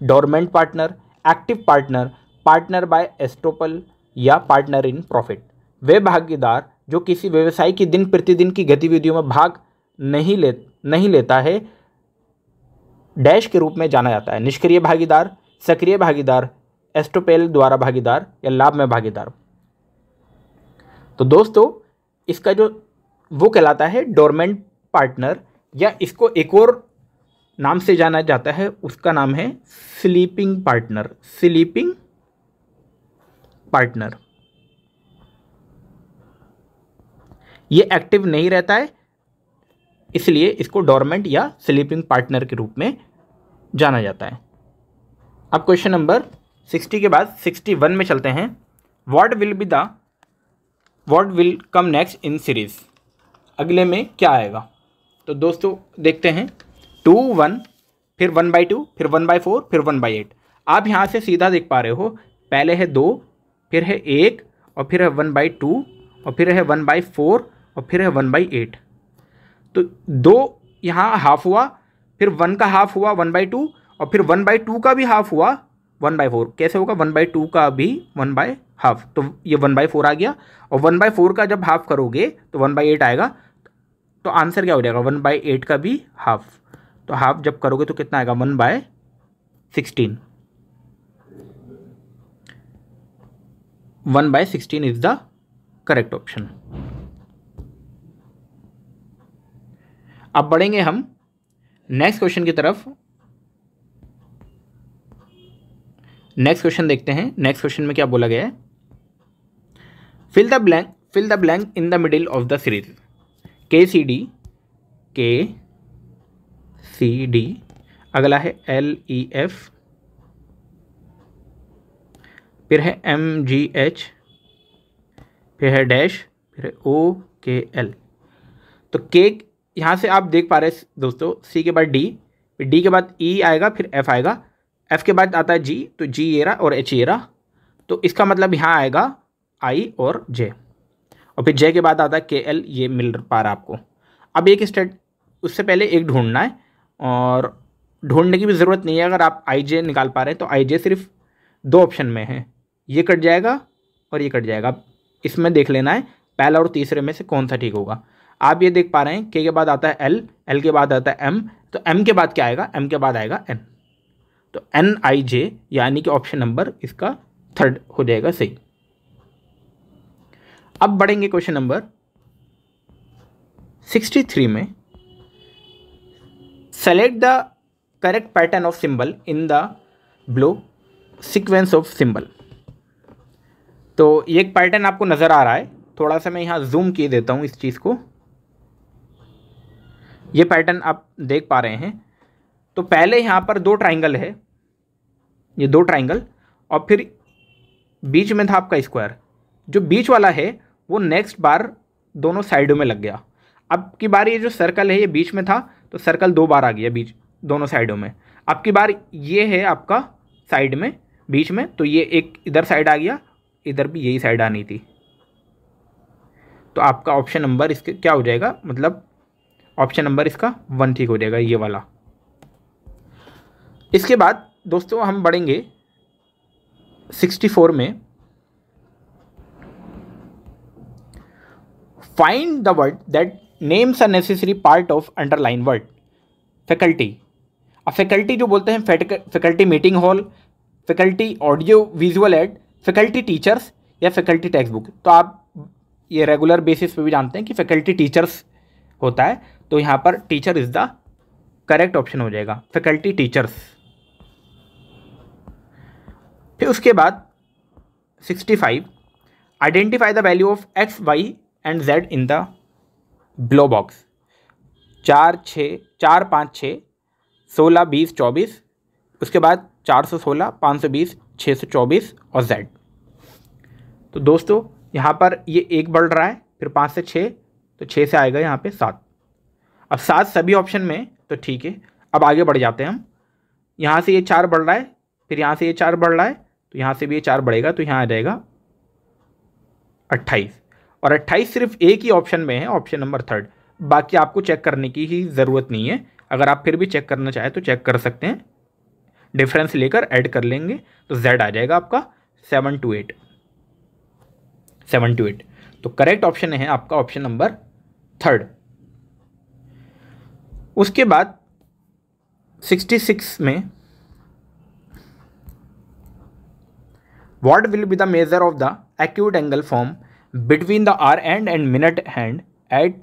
dormant partner, active partner partner by estoppel या पार्टनर इन प्रॉफिट। वे भागीदार जो किसी व्यवसाय की दिन प्रतिदिन की गतिविधियों में भाग नहीं ले, नहीं लेता है डैश के रूप में जाना जाता है। निष्क्रिय भागीदार, सक्रिय भागीदार एस्टोपेल द्वारा भागीदार या लाभ में भागीदार। तो दोस्तों, इसका जो, वो कहलाता है डोरमेंट पार्टनर या इसको एक और नाम से जाना जाता है, उसका नाम है स्लीपिंग पार्टनर स्लीपिंग पार्टनर। ये एक्टिव नहीं रहता है इसलिए इसको डोरमेंट या स्लीपिंग पार्टनर के रूप में जाना जाता है। अब क्वेश्चन नंबर सिक्सटी के बाद सिक्सटी वन में चलते हैं। What will be the what will come next in series अगले में क्या आएगा? तो दोस्तों, देखते हैं। टू वन फिर वन बाई टू फिर वन बाई फोर फिर वन बाई एट आप यहाँ से सीधा देख पा रहे हो, पहले है दो, फिर है एक, और फिर है वन बाई टू और फिर है वन बाई फोर और फिर है वन बाई एट तो दो यहाँ हाफ़ हुआ फिर वन का हाफ़ हुआ वन बाई टू और फिर वन बाई टू का भी हाफ़ हुआ वन बाई फोर कैसे होगा वन बाई टू का भी वन बाय हाफ़ तो ये वन बाई फोर आ गया और वन बाई फोर का जब हाफ़ करोगे तो वन बाई एट आएगा तो आंसर क्या हो जाएगा वन बाई एट का भी हाफ़ तो हाफ़ जब करोगे तो कितना आएगा one by sixteen one by sixteen is the correct option अब बढ़ेंगे हम नेक्स्ट क्वेश्चन की तरफ़। नेक्स्ट क्वेश्चन देखते हैं। नेक्स्ट क्वेश्चन में क्या बोला गया है? Fill the blank fill the blank in the middle of the series के C D K C D अगला है एल ई एफ़ फिर है एम जी एच फिर है डैश फिर है ओ के एल तो के यहाँ से आप देख पा रहे हैं दोस्तों सी के बाद डी फिर डी के बाद ई e आएगा, फिर एफ़ आएगा। एफ़ के बाद आता है जी तो जी ये रहा और एच ये रहा। तो इसका मतलब यहाँ आएगा आई और जे और फिर जे के बाद आता है के एल ये मिल पा रहा आपको। अब एक स्टेट, उससे पहले एक ढूंढना है, और ढूँढने की भी ज़रूरत नहीं है। अगर आप आई जे निकाल पा रहे हैं तो आई जे सिर्फ़ दो ऑप्शन में है। ये कट जाएगा और ये कट जाएगा। इसमें देख लेना है, पहला और तीसरे में से कौन सा ठीक होगा। आप ये देख पा रहे हैं के के बाद आता है एल एल के बाद आता है एम तो एम के बाद क्या आएगा? एम के बाद आएगा एन तो एन आई जे यानी कि ऑप्शन नंबर इसका थर्ड हो जाएगा सही। अब बढ़ेंगे क्वेश्चन नंबर सिक्सटी थ्री में। Select the correct pattern of symbol in the below sequence of symbol तो ये एक पैटर्न आपको नज़र आ रहा है। थोड़ा सा मैं यहाँ जूम किए देता हूँ इस चीज़ को। ये पैटर्न आप देख पा रहे हैं। तो पहले यहाँ पर दो ट्राइंगल है। ये दो ट्राइंगल और फिर बीच में था आपका स्क्वायर जो बीच वाला है, वो नेक्स्ट बार दोनों साइडों में लग गया। अब की बार ये जो सर्कल है, ये बीच में था तो सर्कल दो बार आ गया बीच, दोनों साइडों में। अब की बार ये है आपका साइड में, बीच में तो ये एक इधर साइड आ गया, इधर भी यही साइड आनी थी। तो आपका ऑप्शन नंबर इसके क्या हो जाएगा? मतलब ऑप्शन नंबर इसका वन ठीक हो जाएगा, ये वाला। इसके बाद दोस्तों हम बढ़ेंगे सिक्सटी फोर में। Find the word that names a necessary part of underline word faculty अब फैकल्टी जो बोलते हैं faculty meeting hall faculty audio visual aid faculty teachers या फैकल्टी टेक्स्ट बुक तो आप ये रेगुलर बेसिस पे भी जानते हैं कि फैकल्टी टीचर्स होता है। तो यहाँ पर teacher is the correct option हो जाएगा फैकल्टी टीचर्स फिर उसके बाद sixty five identify the value of X Y and Z in the below box चार, छः, चार, पाँच, छः, सोलह, बीस, चौबीस, उसके बाद चार सौ सोलह, पाँच सौ बीस, छः सौ चौबीस और जेड तो दोस्तों, यहाँ पर ये एक बढ़ रहा है, फिर पाँच से छः तो छः से आएगा यहाँ पे सात. अब सात सभी ऑप्शन में तो ठीक है, अब आगे बढ़ जाते हैं हम। यहाँ से ये चार बढ़ रहा है, फिर यहाँ से ये चार बढ़ रहा है तो यहाँ से भी ये चार बढ़ेगा तो यहाँ आ जाएगा अट्ठाईस। और अट्ठाईस सिर्फ़ एक ही ऑप्शन में है ऑप्शन नंबर थर्ड बाकी आपको चेक करने की ही ज़रूरत नहीं है। अगर आप फिर भी चेक करना चाहें तो चेक कर सकते हैं। डिफरेंस लेकर ऐड कर लेंगे तो जेड आ जाएगा आपका seven two eight seven two eight तो करेक्ट ऑप्शन है आपका ऑप्शन नंबर थर्ड उसके बाद सिक्सटी सिक्स में what will be the measure of the acute angle form between the hour end and minute hand at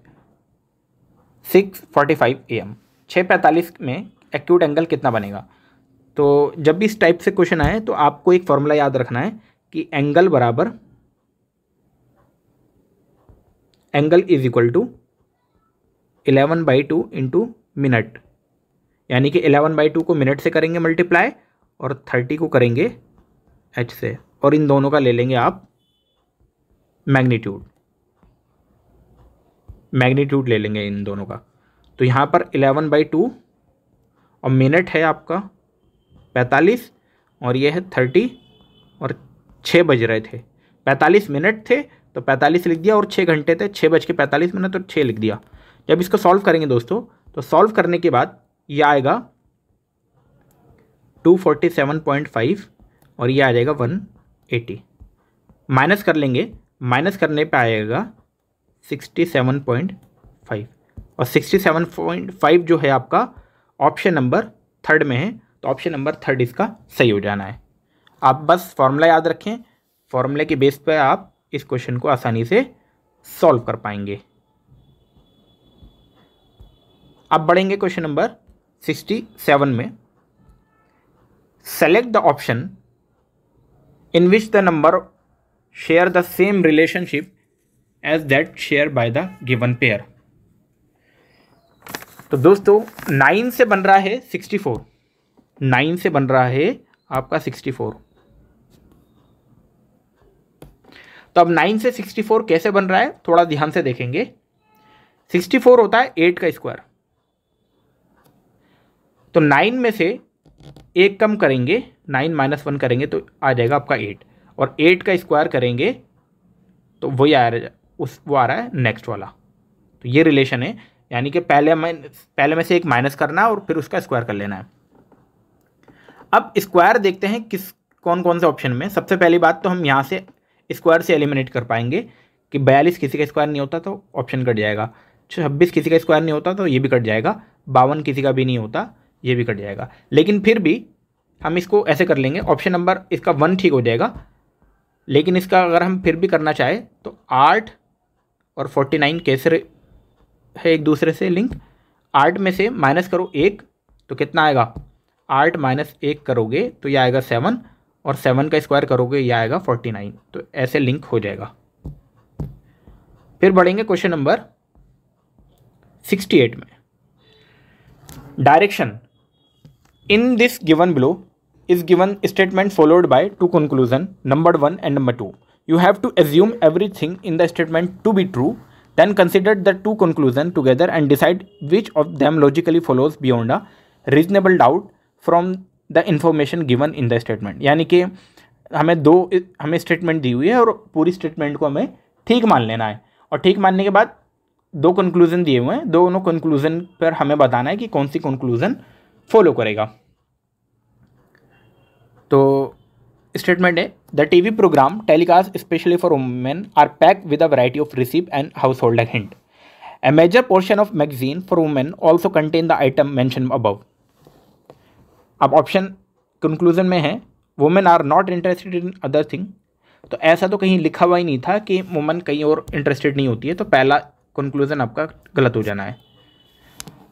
6:45 am 6:45 में acute angle कितना बनेगा? तो जब भी इस टाइप से क्वेश्चन आए तो आपको एक फॉर्मूला याद रखना है कि एंगल बराबर angle is equal to eleven by two into minute. यानी कि इलेवन बाई टू को मिनट से करेंगे मल्टीप्लाई और थर्टी को करेंगे एच से। और इन दोनों का ले लेंगे आप मैग्नीट्यूड। मैग्नीट्यूड ले लेंगे इन दोनों का। तो यहाँ पर इलेवन बाई टू और मिनट है आपका पैंतालीस और ये है थर्टी और छः बज रहे थे। पैंतालीस मिनट थे तो पैंतालीस लिख दिया और छः घंटे थे। छः बज के पैंतालीस मिनट और छः लिख दिया। जब इसको सॉल्व करेंगे दोस्तों तो सॉल्व करने के बाद ये आएगा two forty seven point five और ये आ जाएगा वन एटी माइनस कर लेंगे माइनस करने पे आएगा सिक्सटी सेवन पॉइंट फाइव और सिक्सटी सेवन पॉइंट फाइव जो है आपका ऑप्शन नंबर थर्ड में है तो ऑप्शन नंबर थर्ड इसका सही हो जाना है। आप बस फॉर्मूला याद रखें फॉर्मूले के बेस पर आप इस क्वेश्चन को आसानी से सॉल्व कर पाएँगे। अब बढ़ेंगे क्वेश्चन नंबर सिक्सटी सेवन में। Select the option in which the number share the same relationship as that share by the given pair तो दोस्तों नाइन से बन रहा है सिक्सटी फोर नाइन से बन रहा है आपका सिक्सटी फोर तो अब नाइन से सिक्सटी फोर कैसे बन रहा है, थोड़ा ध्यान से देखेंगे। सिक्सटी फोर होता है एट का स्क्वायर तो नाइन में से एक कम करेंगे नाइन माइनस वन करेंगे तो आ जाएगा आपका एट और एट का स्क्वायर करेंगे तो वही आ रहा उस, वो आ रहा है नेक्स्ट वाला. तो ये रिलेशन है, यानी कि पहले मैं पहले में से एक माइनस करना और फिर उसका स्क्वायर कर लेना है. अब स्क्वायर देखते हैं किस कौन कौन से ऑप्शन में. सबसे पहली बात तो हम यहाँ से स्क्वायर से एलिमिनेट कर पाएँगे कि बयालीस किसी का स्क्वायर नहीं होता तो ऑप्शन कट जाएगा. छब्बीस किसी का स्क्वायर नहीं होता तो ये भी कट जाएगा. बावन किसी का भी नहीं होता ये भी कट जाएगा। लेकिन फिर भी हम इसको ऐसे कर लेंगे ऑप्शन नंबर इसका वन ठीक हो जाएगा। लेकिन इसका अगर हम फिर भी करना चाहें तो आठ और फोर्टी नाइन कैसे है एक दूसरे से लिंक आठ में से माइनस करो एक तो कितना आएगा? आठ माइनस एक करोगे तो यह आएगा सेवन और सेवन का स्क्वायर करोगे, ये आएगा फोर्टी नाइन तो ऐसे लिंक हो जाएगा। फिर बढ़ेंगे क्वेश्चन नंबर सिक्सटी एट में। Direction in this given below is given statement followed by two conclusion number one and number two you have to assume everything in the statement to be true then consider the two conclusion together and decide which of them logically follows beyond a reasonable doubt from the information given in the statement यानी कि हमें दो हमें statement दी हुई है और पूरी statement को हमें ठीक मान लेना है। और ठीक मानने के बाद दो कंक्लूजन दिए हुए हैं। दोनों कंक्लूजन पर हमें बताना है कि कौन सी कंक्लूजन फॉलो करेगा। तो स्टेटमेंट है the T V programme telecast specially for women are pack with a variety of recipe and household hint a major portion of magazine for women also contain the item mention above अब option conclusion में है women are not interested in other thing तो ऐसा तो कहीं लिखा हुआ ही नहीं था कि वुमेन कहीं और इंटरेस्टेड नहीं होती है तो पहला कंक्लूजन आपका गलत हो जाना है।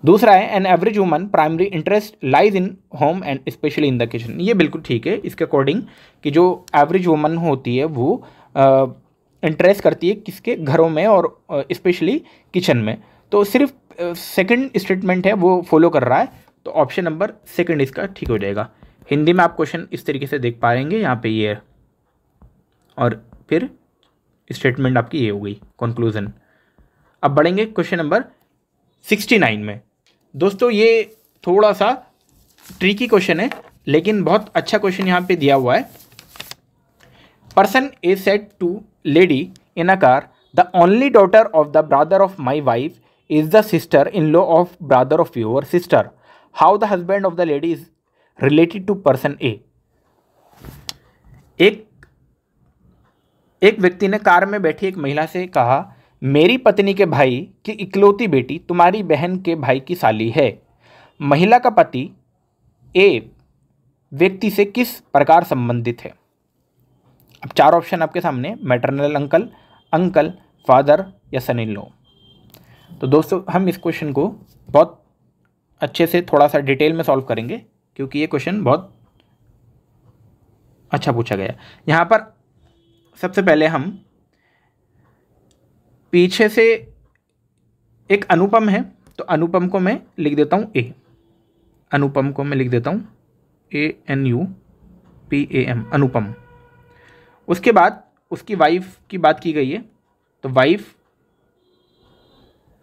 दूसरा है an average woman primary interest lies in home and specially in the kitchen ये बिल्कुल ठीक है, इसके अकॉर्डिंग कि जो एवरेज वुमन होती है, वो इंटरेस्ट करती है किसके? घरों में और स्पेशली किचन में। तो सिर्फ़ सेकंड स्टेटमेंट है, वो फॉलो कर रहा है तो ऑप्शन नंबर सेकंड इसका ठीक हो जाएगा। हिंदी में आप क्वेश्चन इस तरीके से देख पाएँगे यहाँ पे ये और फिर स्टेटमेंट आपकी ये हो गई कंक्लूजन अब बढ़ेंगे क्वेश्चन नंबर सिक्सटी नाइन में। दोस्तों, ये थोड़ा सा ट्रिकी क्वेश्चन है, लेकिन बहुत अच्छा क्वेश्चन यहाँ पे दिया हुआ है। Person A said to lady in a car the only daughter of the brother of my wife is the sister in law of brother of your sister how the husband of the lady is related to person A एक एक व्यक्ति ने car में बैठी एक महिला से कहा मेरी पत्नी के भाई की इकलौती बेटी तुम्हारी बहन के भाई की साली है। महिला का पति ए व्यक्ति से किस प्रकार संबंधित है? अब चार ऑप्शन आपके सामने मैटरनल अंकल अंकल फादर या सन इन लॉ तो दोस्तों, हम इस क्वेश्चन को बहुत अच्छे से थोड़ा सा डिटेल में सॉल्व करेंगे, क्योंकि ये क्वेश्चन बहुत अच्छा पूछा गया। यहाँ पर सबसे पहले हम पीछे से एक अनुपम है तो अनुपम को मैं लिख देता हूँ ए अनुपम को मैं लिख देता हूँ A N U P A M Anupam. उसके बाद उसकी वाइफ की बात की गई है तो वाइफ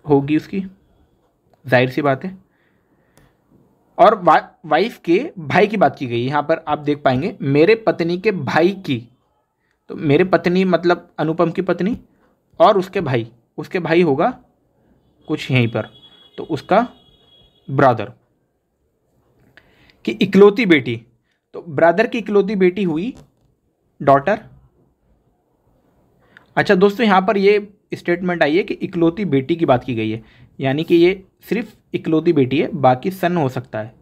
होगी उसकी ज़ाहिर सी बात है। और वा, वाइफ के भाई की बात की गई यहाँ पर आप देख पाएँगे मेरे पत्नी के भाई की। तो मेरे पत्नी मतलब अनुपम की पत्नी और उसके भाई उसके भाई होगा कुछ यहीं पर तो उसका ब्रदर की इकलौती बेटी तो ब्रदर की इकलौती बेटी हुई डॉटर अच्छा दोस्तों, यहाँ पर ये स्टेटमेंट आई है कि इकलौती बेटी की बात की गई है, यानी कि ये सिर्फ़ इकलौती बेटी है, बाकी सन हो सकता है।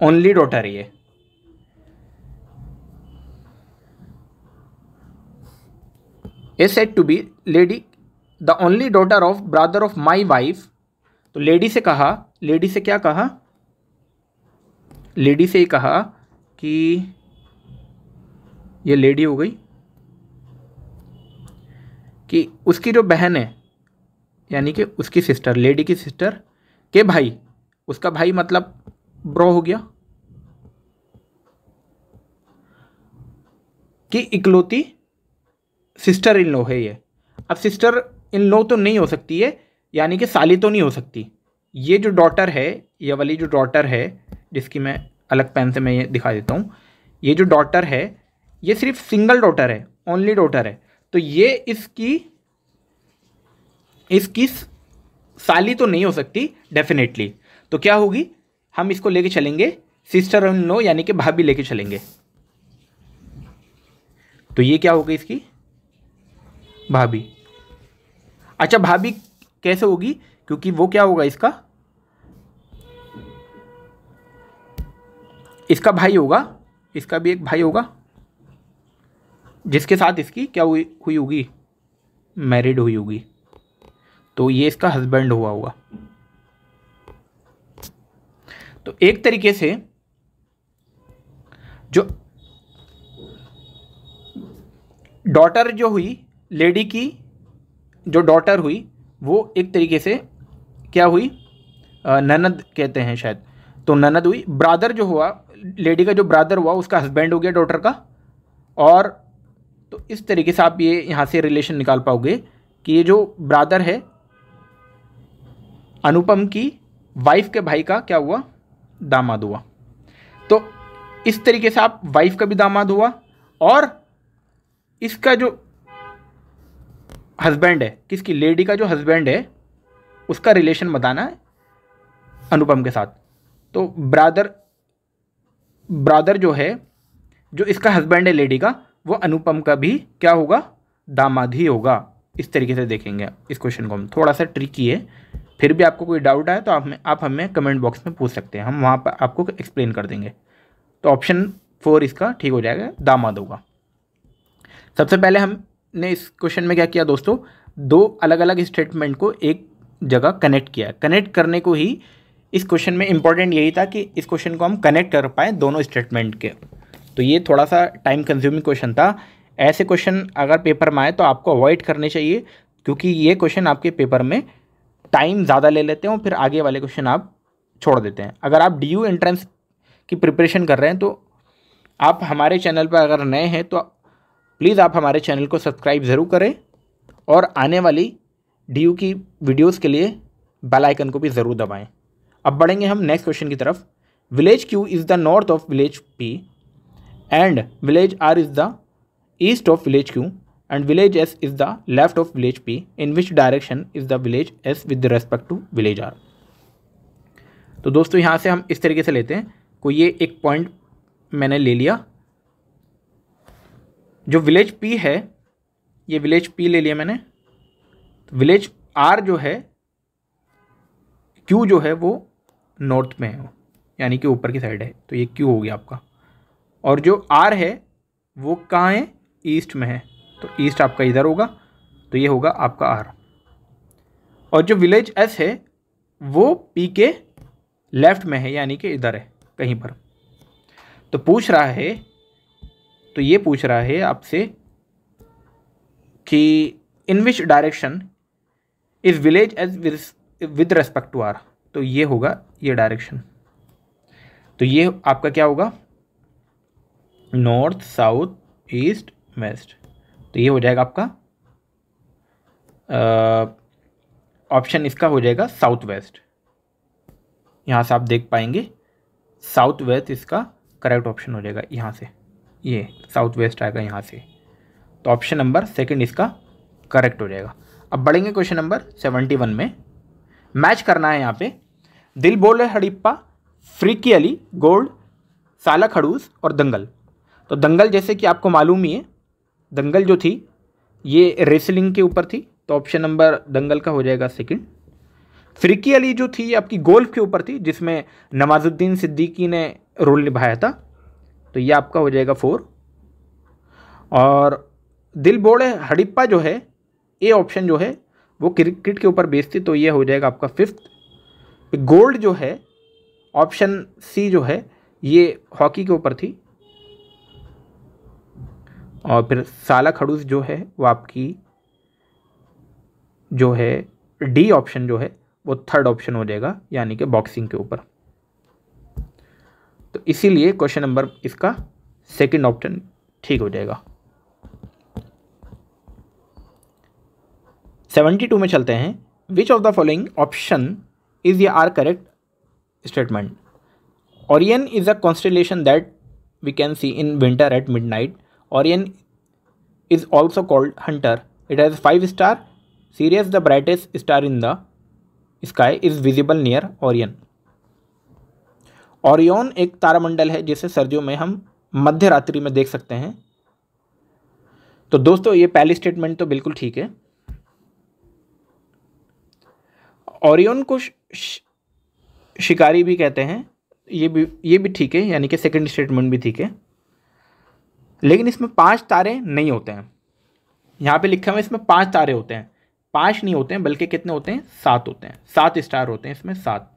ओनली डॉटर ये। A said to B lady the only daughter of brother of my wife तो लेडी से कहा लेडी से क्या कहा? लेडी से ही कहा कि ये लेडी हो गई। कि उसकी जो बहन है, यानी कि उसकी सिस्टर लेडी की सिस्टर के भाई, उसका भाई मतलब ब्रो हो गया। कि इकलौती सिस्टर इन लो है ये। अब सिस्टर इन लो तो नहीं हो सकती है, यानी कि साली तो नहीं हो सकती। ये जो डॉटर है, ये वाली जो डॉटर है, जिसकी मैं अलग पेन से मैं ये दिखा देता हूँ, ये जो डॉटर है, ये सिर्फ़ सिंगल डॉटर है, ओनली डॉटर है। तो ये इसकी इसकी साली तो नहीं हो सकती, डेफिनेटली। तो क्या होगी? हम इसको लेके चलेंगे, सिस्टर इन लो, यानी कि भाभी लेके चलेंगे। तो ये क्या होगी इसकी? भाभी। अच्छा भाभी कैसे होगी? क्योंकि वो क्या होगा इसका? इसका भाई होगा। इसका भी एक भाई होगा। जिसके साथ इसकी क्या हुई हुई होगी? मैरिड हुई होगी। तो ये इसका हस्बैंड हुआ होगा। तो एक तरीके से जो डॉटर जो हुई लेडी की जो डॉटर हुई, वो एक तरीके से क्या हुई? ननद कहते हैं शायद। तो ननद हुई। ब्रादर जो हुआ लेडी का जो ब्रादर हुआ, उसका हस्बैंड हो गया डॉटर का। और तो इस तरीके से आप ये यहाँ से रिलेशन निकाल पाओगे कि ये जो ब्रादर है, अनुपम की वाइफ के भाई का क्या हुआ? दामाद हुआ। तो इस तरीके से आप वाइफ का भी दामाद हुआ और इसका जो हस्बैंड है। किसकी? लेडी का जो हस्बैंड है, उसका रिलेशन बताना है अनुपम के साथ। तो ब्रादर ब्रादर जो है, जो इसका हस्बैंड है लेडी का, वो अनुपम का भी क्या होगा? दामाद ही होगा। इस तरीके से देखेंगे। इस क्वेश्चन को हम थोड़ा सा ट्रिकी है फिर भी आपको कोई डाउट आए तो आप आप हमें कमेंट बॉक्स में पूछ सकते हैं। हम वहाँ पर आपको एक्सप्लेन कर देंगे। तो ऑप्शन फोर इसका ठीक हो जाएगा, दामाद होगा। सबसे पहले हमने इस क्वेश्चन में क्या किया दोस्तों? दो अलग अलग स्टेटमेंट को एक जगह कनेक्ट किया। कनेक्ट करने को ही इस क्वेश्चन में इंपॉर्टेंट यही था कि इस क्वेश्चन को हम कनेक्ट कर पाएँ दोनों स्टेटमेंट के। तो ये थोड़ा सा टाइम कंज्यूमिंग क्वेश्चन था। ऐसे क्वेश्चन अगर पेपर में आए तो आपको अवॉइड करने चाहिए, क्योंकि ये क्वेश्चन आपके पेपर में टाइम ज़्यादा ले लेते हैं और फिर आगे वाले क्वेश्चन आप छोड़ देते हैं। अगर आप डी यू एंट्रेंस की प्रिपरेशन कर रहे हैं तो आप हमारे चैनल पर अगर नए हैं तो प्लीज़ आप हमारे चैनल को सब्सक्राइब ज़रूर करें और आने वाली डी यू की वीडियोस के लिए बेल आइकन को भी ज़रूर दबाएँ। अब बढ़ेंगे हम नेक्स्ट क्वेश्चन की तरफ़। Village Q is the north of village P and village R is the east of village Q and village S is the left of village P, in which direction is the village S with respect to village R. तो दोस्तों, यहाँ से हम इस तरीके से लेते हैं। कोई ये एक पॉइंट मैंने ले लिया। जो विलेज पी है, ये विलेज पी ले लिया मैंने। तो विलेज आर जो है क्यू जो है वो नॉर्थ में है यानी कि ऊपर की साइड है। तो ये क्यू हो गया आपका। और जो आर है, वो कहाँ है? ईस्ट में है। तो ईस्ट आपका इधर होगा तो ये होगा आपका आर और जो विलेज एस है, वो पी के लेफ़्ट में है, यानी कि इधर है, कहीं पर। तो पूछ रहा है तो ये पूछ रहा है आपसे कि in which direction is village S with respect to R तो ये होगा ये डायरेक्शन तो ये आपका क्या होगा? नॉर्थ साउथ ईस्ट वेस्ट तो ये हो जाएगा आपका ऑप्शन इसका हो जाएगा साउथ वेस्ट यहाँ से आप देख पाएँगे साउथ वेस्ट इसका करेक्ट ऑप्शन हो जाएगा यहाँ से. ये साउथ वेस्ट आएगा यहाँ से। तो ऑप्शन नंबर सेकंड इसका करेक्ट हो जाएगा। अब बढ़ेंगे क्वेश्चन नंबर सेवेंटी वन में। मैच करना है यहाँ पे। दिल बोले हड़िप्पा, फ्रीकी अली, गोल्ड, साला खड़ूस और दंगल। तो दंगल जैसे कि आपको मालूम ही है, दंगल जो थी, ये रेसलिंग के ऊपर थी तो ऑप्शन नंबर दंगल का हो जाएगा सेकंड फ्रिकी अली जो थी आपकी गोल्फ के ऊपर थी, जिसमें नवाजुद्दीन सिद्दीकी ने रोल निभाया था। तो ये आपका हो जाएगा फोर। और दिल बोर्ड हड़िप्पा जो है, ए ऑप्शन जो है, वो क्रिकेट के ऊपर बेस्ड थी तो ये हो जाएगा आपका फिफ्थ। गोल्ड जो है, ऑप्शन सी जो है, ये हॉकी के ऊपर थी। और फिर साला खड़ूस जो है, वो आपकी जो है, डी ऑप्शन जो है, वो थर्ड ऑप्शन हो जाएगा, यानी कि बॉक्सिंग के ऊपर। तो इसीलिए क्वेश्चन नंबर इसका सेकंड ऑप्शन ठीक हो जाएगा। सेवेंटी टू में चलते हैं। Which of the following option is या are correct statement Orion is a constellation that we can see in winter at midnight Orion is also called hunter it has five star Sirius the brightest star in the sky is visible near Orion Orion एक तारामंडल है, जिसे सर्दियों में हम मध्य रात्रि में देख सकते हैं। तो दोस्तों, ये पहली स्टेटमेंट तो बिल्कुल ठीक है। ओरियन को शिकारी भी कहते हैं। ये भी ये भी ठीक है, यानी कि सेकंड स्टेटमेंट भी ठीक है। लेकिन इसमें पाँच तारे नहीं होते हैं। यहाँ पे लिखा हुआ इसमें पाँच तारे होते हैं। पाँच नहीं होते हैं, बल्कि कितने होते हैं? सात होते हैं। सात स्टार होते हैं इसमें, सात।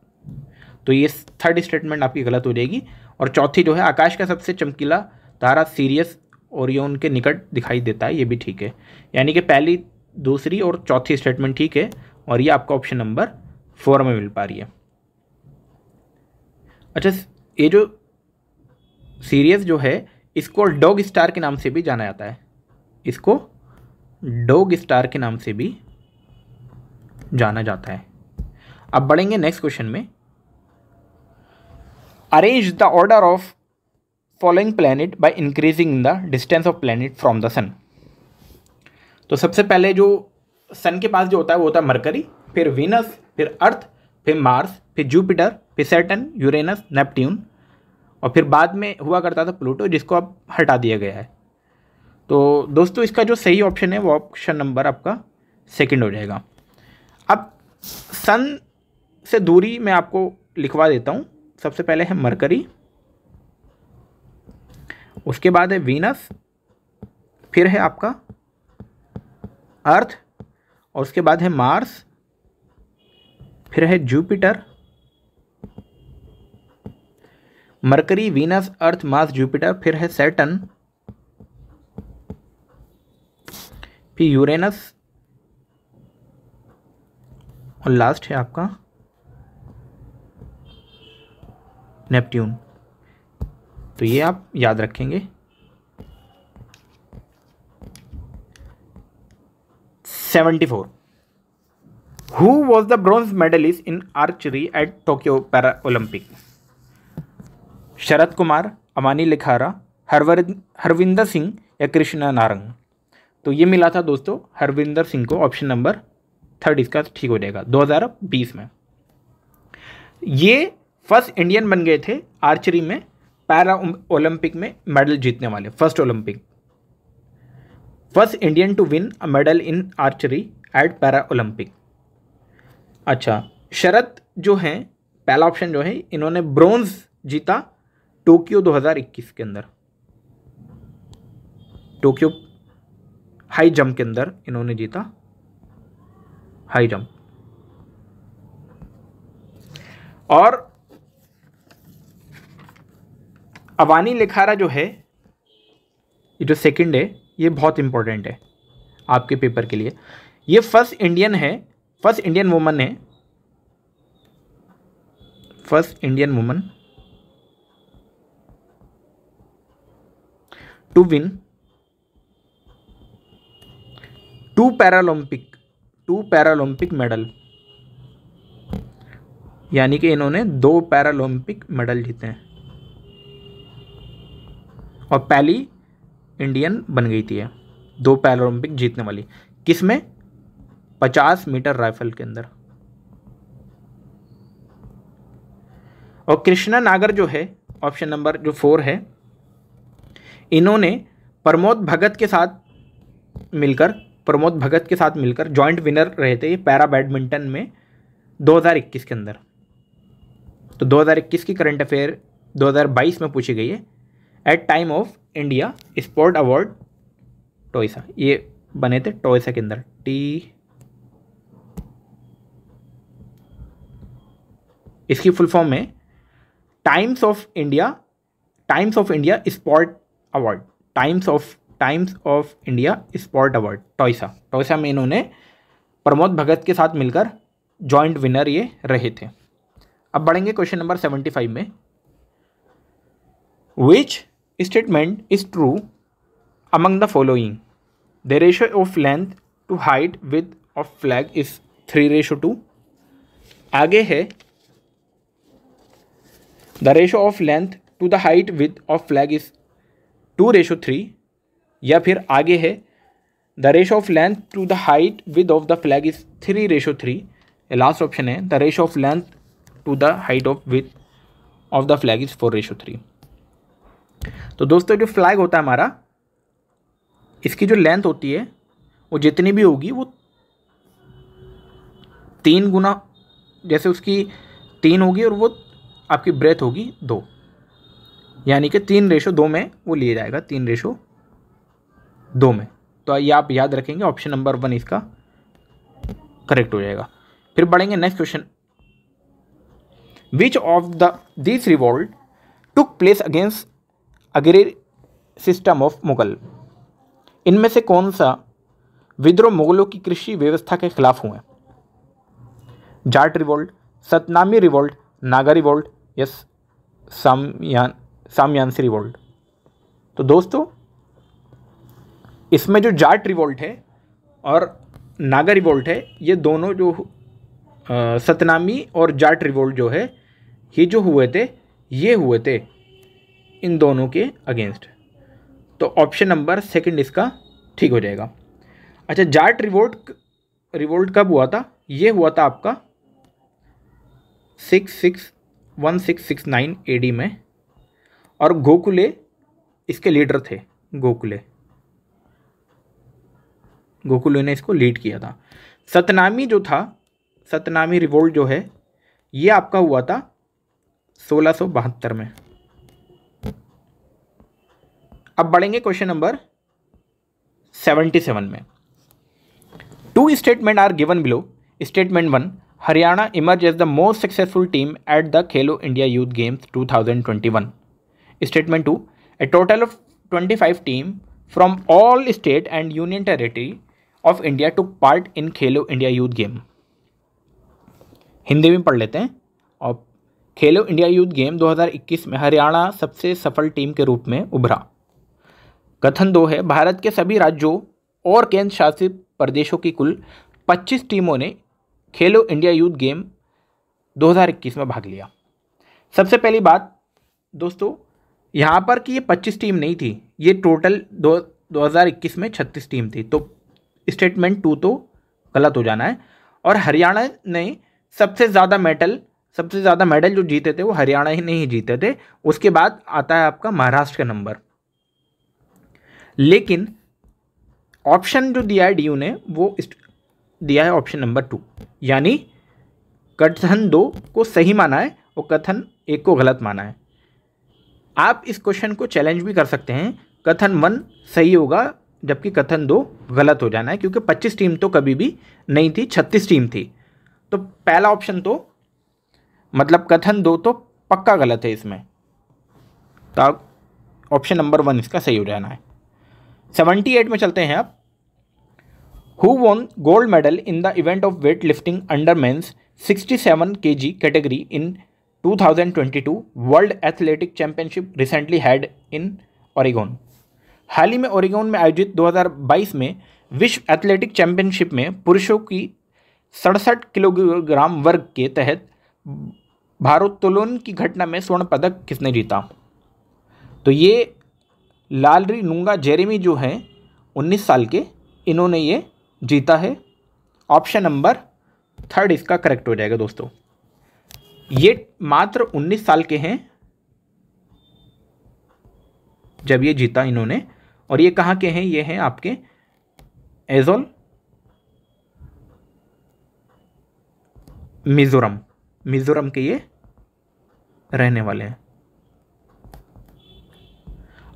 तो ये थर्ड स्टेटमेंट आपकी गलत हो जाएगी। और चौथी जो है, आकाश का सबसे चमकीला तारा सीरियस ओरियन के निकट दिखाई देता है, ये भी ठीक है। यानी कि पहली, दूसरी और चौथी स्टेटमेंट ठीक है और ये आपका ऑप्शन नंबर फोर में मिल पा रही है। अच्छा ये जो सीरियस जो है, इसको डॉग स्टार के नाम से भी जाना जाता है। इसको डॉग स्टार के नाम से भी जाना जाता है। अब बढ़ेंगे नेक्स्ट क्वेश्चन में। Arrange the order of following planet by increasing the distance of planet from the sun तो सबसे पहले जो सन के पास जो होता है, वो होता है मरकरी फिर वीनस फिर अर्थ फिर मार्स फिर जुपिटर फिर सैटन यूरेनस नेपट्ट्यून और फिर बाद में हुआ करता था प्लूटो जिसको अब हटा दिया गया है। तो दोस्तों, इसका जो सही ऑप्शन है, वो ऑप्शन नंबर आपका सेकंड हो जाएगा। अब सन से दूरी मैं आपको लिखवा देता हूँ। सबसे पहले है मरकरी, उसके बाद है वीनस, फिर है आपका अर्थ, और उसके बाद है मार्स, फिर है Jupiter. Mercury, Venus, Earth, Mars, Jupiter, फिर है सैटन फिर यूरेनस, और लास्ट है आपका नेपट्यून तो ये आप याद रखेंगे। Seventy four. Who was the bronze medallist in archery at Tokyo para Olympic Sharad Kumar, Avani Lekhara Harvinder Singh या कृष्णा नारंग? तो ये मिला था दोस्तों हरविंदर सिंह को ऑप्शन नंबर थर्ड इसका ठीक हो जाएगा 2020 में। ये फ़र्स्ट इंडियन बन गए थे आर्चरी में, पैरा ओलंपिक में मेडल जीतने वाले, first Olympic. First Indian to win a medal in archery at para Olympic. अच्छा शरद जो हैं, पहला ऑप्शन जो है, इन्होंने ब्रोंज जीता टोक्यो 2021 के अंदर। टोक्यो हाई जंप के अंदर इन्होंने जीता। High jump. और अवानी लिखारा जो है, ये जो सेकंड है, ये बहुत इंपॉर्टेंट है आपके पेपर के लिए। ये फ़र्स्ट इंडियन है फ़र्स्ट इंडियन वुमन है। First Indian woman to win two Paralympic two Paralympic medal यानी कि इन्होंने दो पैरालंपिक मेडल जीते हैं। और पहली इंडियन बन गई थी दो पैरालंपिक जीतने वाली। किसमें पचास मीटर राइफल के अंदर। और कृष्णा नागर जो है, ऑप्शन नंबर जो फोर है, इन्होंने प्रमोद भगत के साथ मिलकर, प्रमोद भगत के साथ मिलकर जॉइंट विनर रहे थे पैरा बैडमिंटन में 2021 के अंदर। तो 2021 की करंट अफेयर 2022 में पूछी गई है। At time of India sport award TOISA ये बने थे टोयसा के अंदर. टी इसकी फुल फॉर्म में Times of India Times of India sport award Times of Times of India sport award TOISA TOISA में इन्होंने प्रमोद भगत के साथ मिलकर जॉइंट विनर ये रहे थे. अब बढ़ेंगे क्वेश्चन नंबर सेवेंटी फाइव में which statement is true among the following the ratio of length to height width of flag is three ratio two आगे है the ratio of length to the height width of flag is two ratio three या फिर आगे है the ratio of length to the height width of the flag is three ratio three last option है the ratio of length to the height of width of the flag is four ratio three तो दोस्तों, जो flag होता है हमारा, इसकी जो length होती है, वो जितनी भी होगी, वो तीन गुना, जैसे उसकी तीन होगी और वो आपकी ब्रेथ होगी दो। यानी कि तीन रेशो दो में वो लिया जाएगा, तीन रेशो दो में। तो ये आप याद रखेंगे ऑप्शन नंबर वन इसका करेक्ट हो जाएगा। फिर बढ़ेंगे next question which of the this revolt took place against agrarian system of Mughal. इनमें से कौन सा विद्रोह मुगलों की कृषि व्यवस्था के खिलाफ हुए? Jat revolt Satnami revolt Naga revolt yes सामयान सामयांसी रिवोल्ट तो दोस्तों इसमें जो जाट रिवोल्ट है और नागा रिवोल्ट है ये दोनों जो आ, सतनामी और जाट रिवोल्ट जो है ये जो हुए थे ये हुए थे। इन दोनों के अगेंस्ट तो ऑप्शन नंबर सेकंड इसका ठीक हो जाएगा। अच्छा जाट रिवोल्ट रिवोल्ट कब हुआ था? ये हुआ था आपका six six one six six nine A D में। और गोकुले इसके लीडर थे गोकुले गोकुले ने इसको लीड किया था। सतनामी जो था, सतनामी रिवोल्ट जो है, ये आपका हुआ था सोलह सौ बहत्तर में। अब बढ़ेंगे क्वेश्चन नंबर सेवेंटी सेवन में। Two statement are given below statement one Haryana emerge as the most successful team at the Khelo India youth games 2021 statement two a total of 25 team from all state and union territory of India to part in Khelo India youth game Hindi में पढ़ लेते हैं। और Khelo India youth game 2021 में हरियाणा सबसे सफल team के रूप में उभरा। कथन दो है। भारत के सभी राज्यों और केंद्र शासित प्रदेशों की कुल 25 टीमों ने खेलो इंडिया यूथ गेम 2021 में भाग लिया। सबसे पहली बात, दोस्तों, यहाँ पर कि ये 25 टीम नहीं थी, ये टोटल दो 2021 में 36 टीम थी। तो स्टेटमेंट टू तो गलत हो जाना है। और हरियाणा ने सबसे ज़्यादा मेडल, सबसे ज़्यादा मेडल जो जीते थे, वो हरियाणा ही नहीं जीते थे। उसके बाद आता है आपका महाराष्ट्र का नंबर। लेकिन ऑप्शन जो दिया है डीयू ने, वो दिया है ऑप्शन नंबर टू यानी कथन दो को सही माना है और कथन एक को गलत माना है। आप इस क्वेश्चन को चैलेंज भी कर सकते हैं। कथन वन सही होगा, जबकि कथन दो गलत हो जाना है, क्योंकि 25 टीम तो कभी भी नहीं थी 36 टीम थी। तो पहला ऑप्शन तो मतलब कथन दो तो पक्का गलत है इसमें। तो ऑप्शन नंबर वन इसका सही हो जाना है। सेवेंटी एट में चलते हैं आप। Who won gold medal in the event of weightlifting under मैं sixty seven K G category in 2022 world athletic championship recently held in Oregon हाल ही में ओरिगोन में आयोजित 2022 में विश्व एथलेटिक चैंपियनशिप में पुरुषों की सड़सठ किलोग्राम वर्ग के तहत भारोत्तोलन की घटना में स्वर्ण पदक किसने जीता? तो ये लालरी नुंगा जेरेमी जो हैं 19 साल के, इन्होंने ये जीता है। ऑप्शन नंबर थर्ड इसका करेक्ट हो जाएगा दोस्तों। ये मात्र 19 साल के हैं, जब ये जीता इन्होंने। और ये कहाँ के हैं? ये हैं आपके एजोल, मिज़ोरम। मिज़ोरम के ये रहने वाले हैं।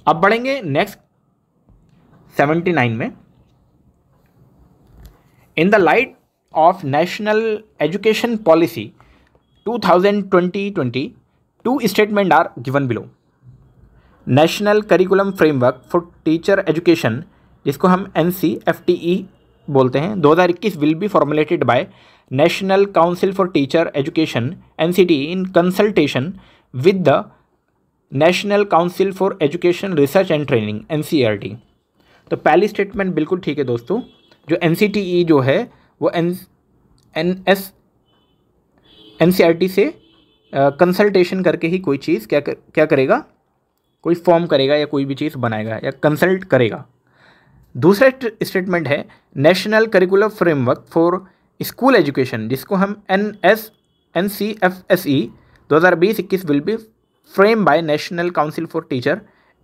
अब बढ़ेंगे नेक्स्ट सेवेंटी नाइन में in the light of national education policy 2020-20 two statement are given below national curriculum framework for teacher education जिसको हम N C F T E बोलते हैं 2021 will be formulated by national council for teacher education N C T in consultation with the national council for education research and training N तो पहली statement बिल्कुल ठीक है दोस्तों। जो ई जो है वो N N S N C consultation करके ही कोई चीज़ क्या कर, क्या करेगा? कोई फॉर्म करेगा या कोई भी चीज़ बनाएगा या कंसल्ट करेगा। दूसरा स्टेटमेंट है national curricular framework for school education जिसको हम N S N C F S E दो हज़ार बीस इक्कीस will be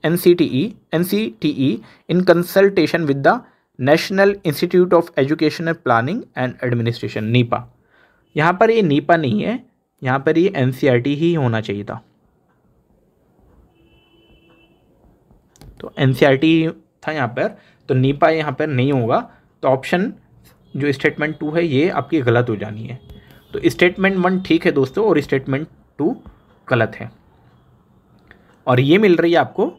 N C T E, N C T E in consultation with the national institute of educational planning and administration, NIEPA. यहाँ पर ये नीपा नहीं है, यहाँ पर ये एन सी आर टी ही होना चाहिए था। तो एनसीआरटी था यहाँ पर तो नीपा यहाँ पर नहीं होगा। तो ऑप्शन जो स्टेटमेंट टू है, ये आपकी गलत हो जानी है। तो स्टेटमेंट वन ठीक है दोस्तों और स्टेटमेंट टू गलत है। और ये मिल रही है आपको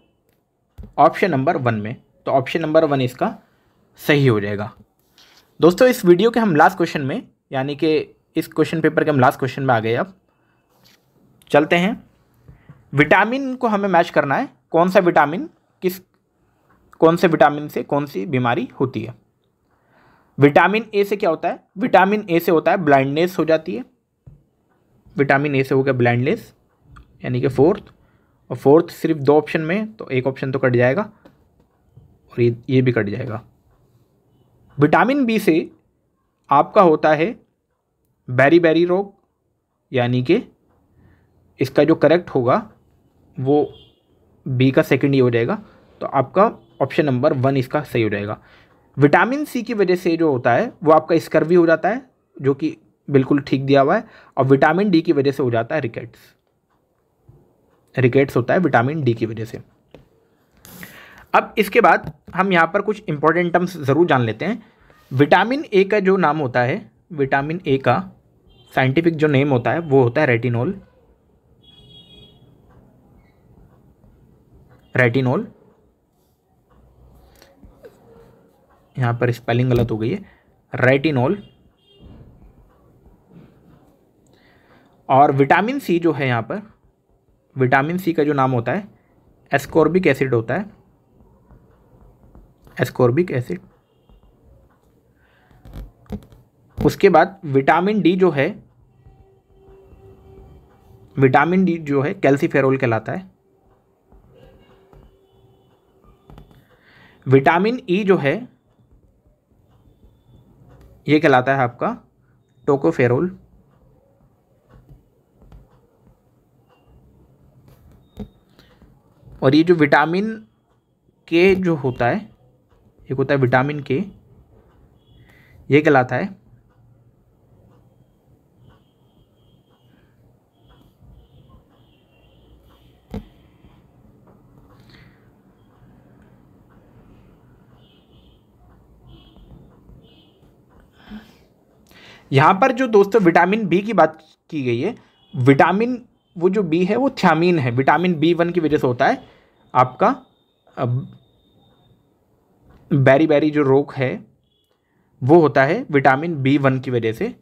ऑप्शन नंबर वन में। तो ऑप्शन नंबर वन इसका सही हो जाएगा। दोस्तों, इस वीडियो के हम लास्ट क्वेश्चन में, यानी कि इस क्वेश्चन पेपर के हम लास्ट क्वेश्चन में आ गए अब। चलते हैं। विटामिन को हमें मैच करना है। कौन सा विटामिन किस, कौन से विटामिन से कौन सी बीमारी होती है? विटामिन ए से क्या होता है? विटामिन ए से होता है ब्लाइंडनेस हो जाती है। विटामिन ए से हो गया ब्लाइंडनेस, यानी कि फोर्थ। और फोर्थ सिर्फ़ दो ऑप्शन में तो एक ऑप्शन तो कट जाएगा और ये ये भी कट जाएगा। विटामिन बी से आपका होता है बैरी बैरी रोग, यानी कि इसका जो करेक्ट होगा, वो बी का सेकंड ही हो जाएगा। तो आपका ऑप्शन नंबर वन इसका सही हो जाएगा। विटामिन सी की वजह से जो होता है, वो आपका स्कर्वी हो जाता है, जो कि बिल्कुल ठीक दिया हुआ है, और विटामिन डी की वजह से हो जाता है रिकेट्स। रिकेट्स होता है विटामिन डी की वजह से। अब इसके बाद हम यहाँ पर कुछ इंपॉर्टेंट टर्म्स ज़रूर जान लेते हैं। विटामिन ए का जो नाम होता है विटामिन ए का साइंटिफिक जो नेम होता है, वो होता है रेटिनोल रेटिनोल यहाँ पर स्पेलिंग गलत हो गई है। रेटिनोल और विटामिन सी जो है यहाँ पर विटामिन सी का जो नाम होता है एस्कॉर्बिक एसिड होता है। एस्कॉर्बिक एसिड उसके बाद विटामिन डी जो है विटामिन डी जो है कैल्सीफेरोल कहलाता है। विटामिन ई e जो है, ये कहलाता है आपका टोकोफेरोल और ये जो विटामिन के जो होता है, एक होता है विटामिन के, ये कहलाता है। यहाँ पर जो दोस्तों विटामिन बी की बात की गई है, विटामिन वो जो बी है वो थ्यामीन है, विटामिन बी वन की वजह से होता है। आपका बैरी बैरी जो रोग है, वो होता है विटामिन बी वन की वजह से।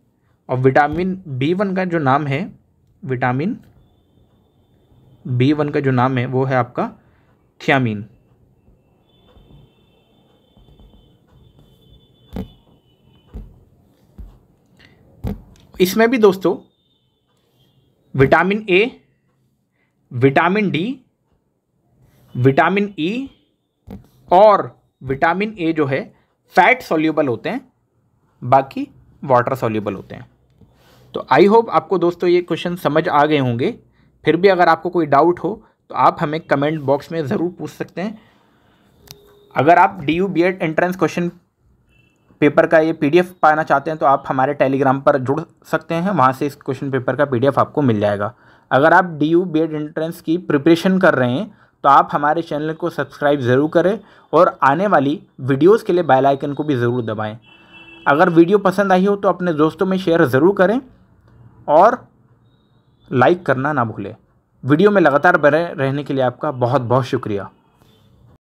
और विटामिन बी वन का जो नाम है विटामिन बी वन का जो नाम है, वो है आपका थियामीन इसमें भी दोस्तों vitamin A vitamin D vitamin E e और विटामिन ए जो है फैट सॉल्यूबल होते हैं, बाकी वाटर सॉल्यूबल होते हैं। तो आई होप आपको दोस्तों ये क्वेश्चन समझ आ गए होंगे। फिर भी अगर आपको कोई डाउट हो तो आप हमें कमेंट बॉक्स में ज़रूर पूछ सकते हैं। अगर आप D U B Ed entrance question paper का ये पीडीएफ पाना चाहते हैं तो आप हमारे टेलीग्राम पर जुड़ सकते हैं। वहाँ से इस क्वेश्चन पेपर का पीडीएफ आपको मिल जाएगा। अगर आप D U B Ed entrance की प्रिपरेशन कर रहे हैं तो आप हमारे चैनल को सब्सक्राइब ज़रूर करें और आने वाली वीडियोज़ के लिए बेल आइकन को भी ज़रूर दबाएँ। अगर वीडियो पसंद आई हो तो अपने दोस्तों में शेयर ज़रूर करें और लाइक करना ना भूलें। वीडियो में लगातार बने रहने के लिए आपका बहुत बहुत शुक्रिया।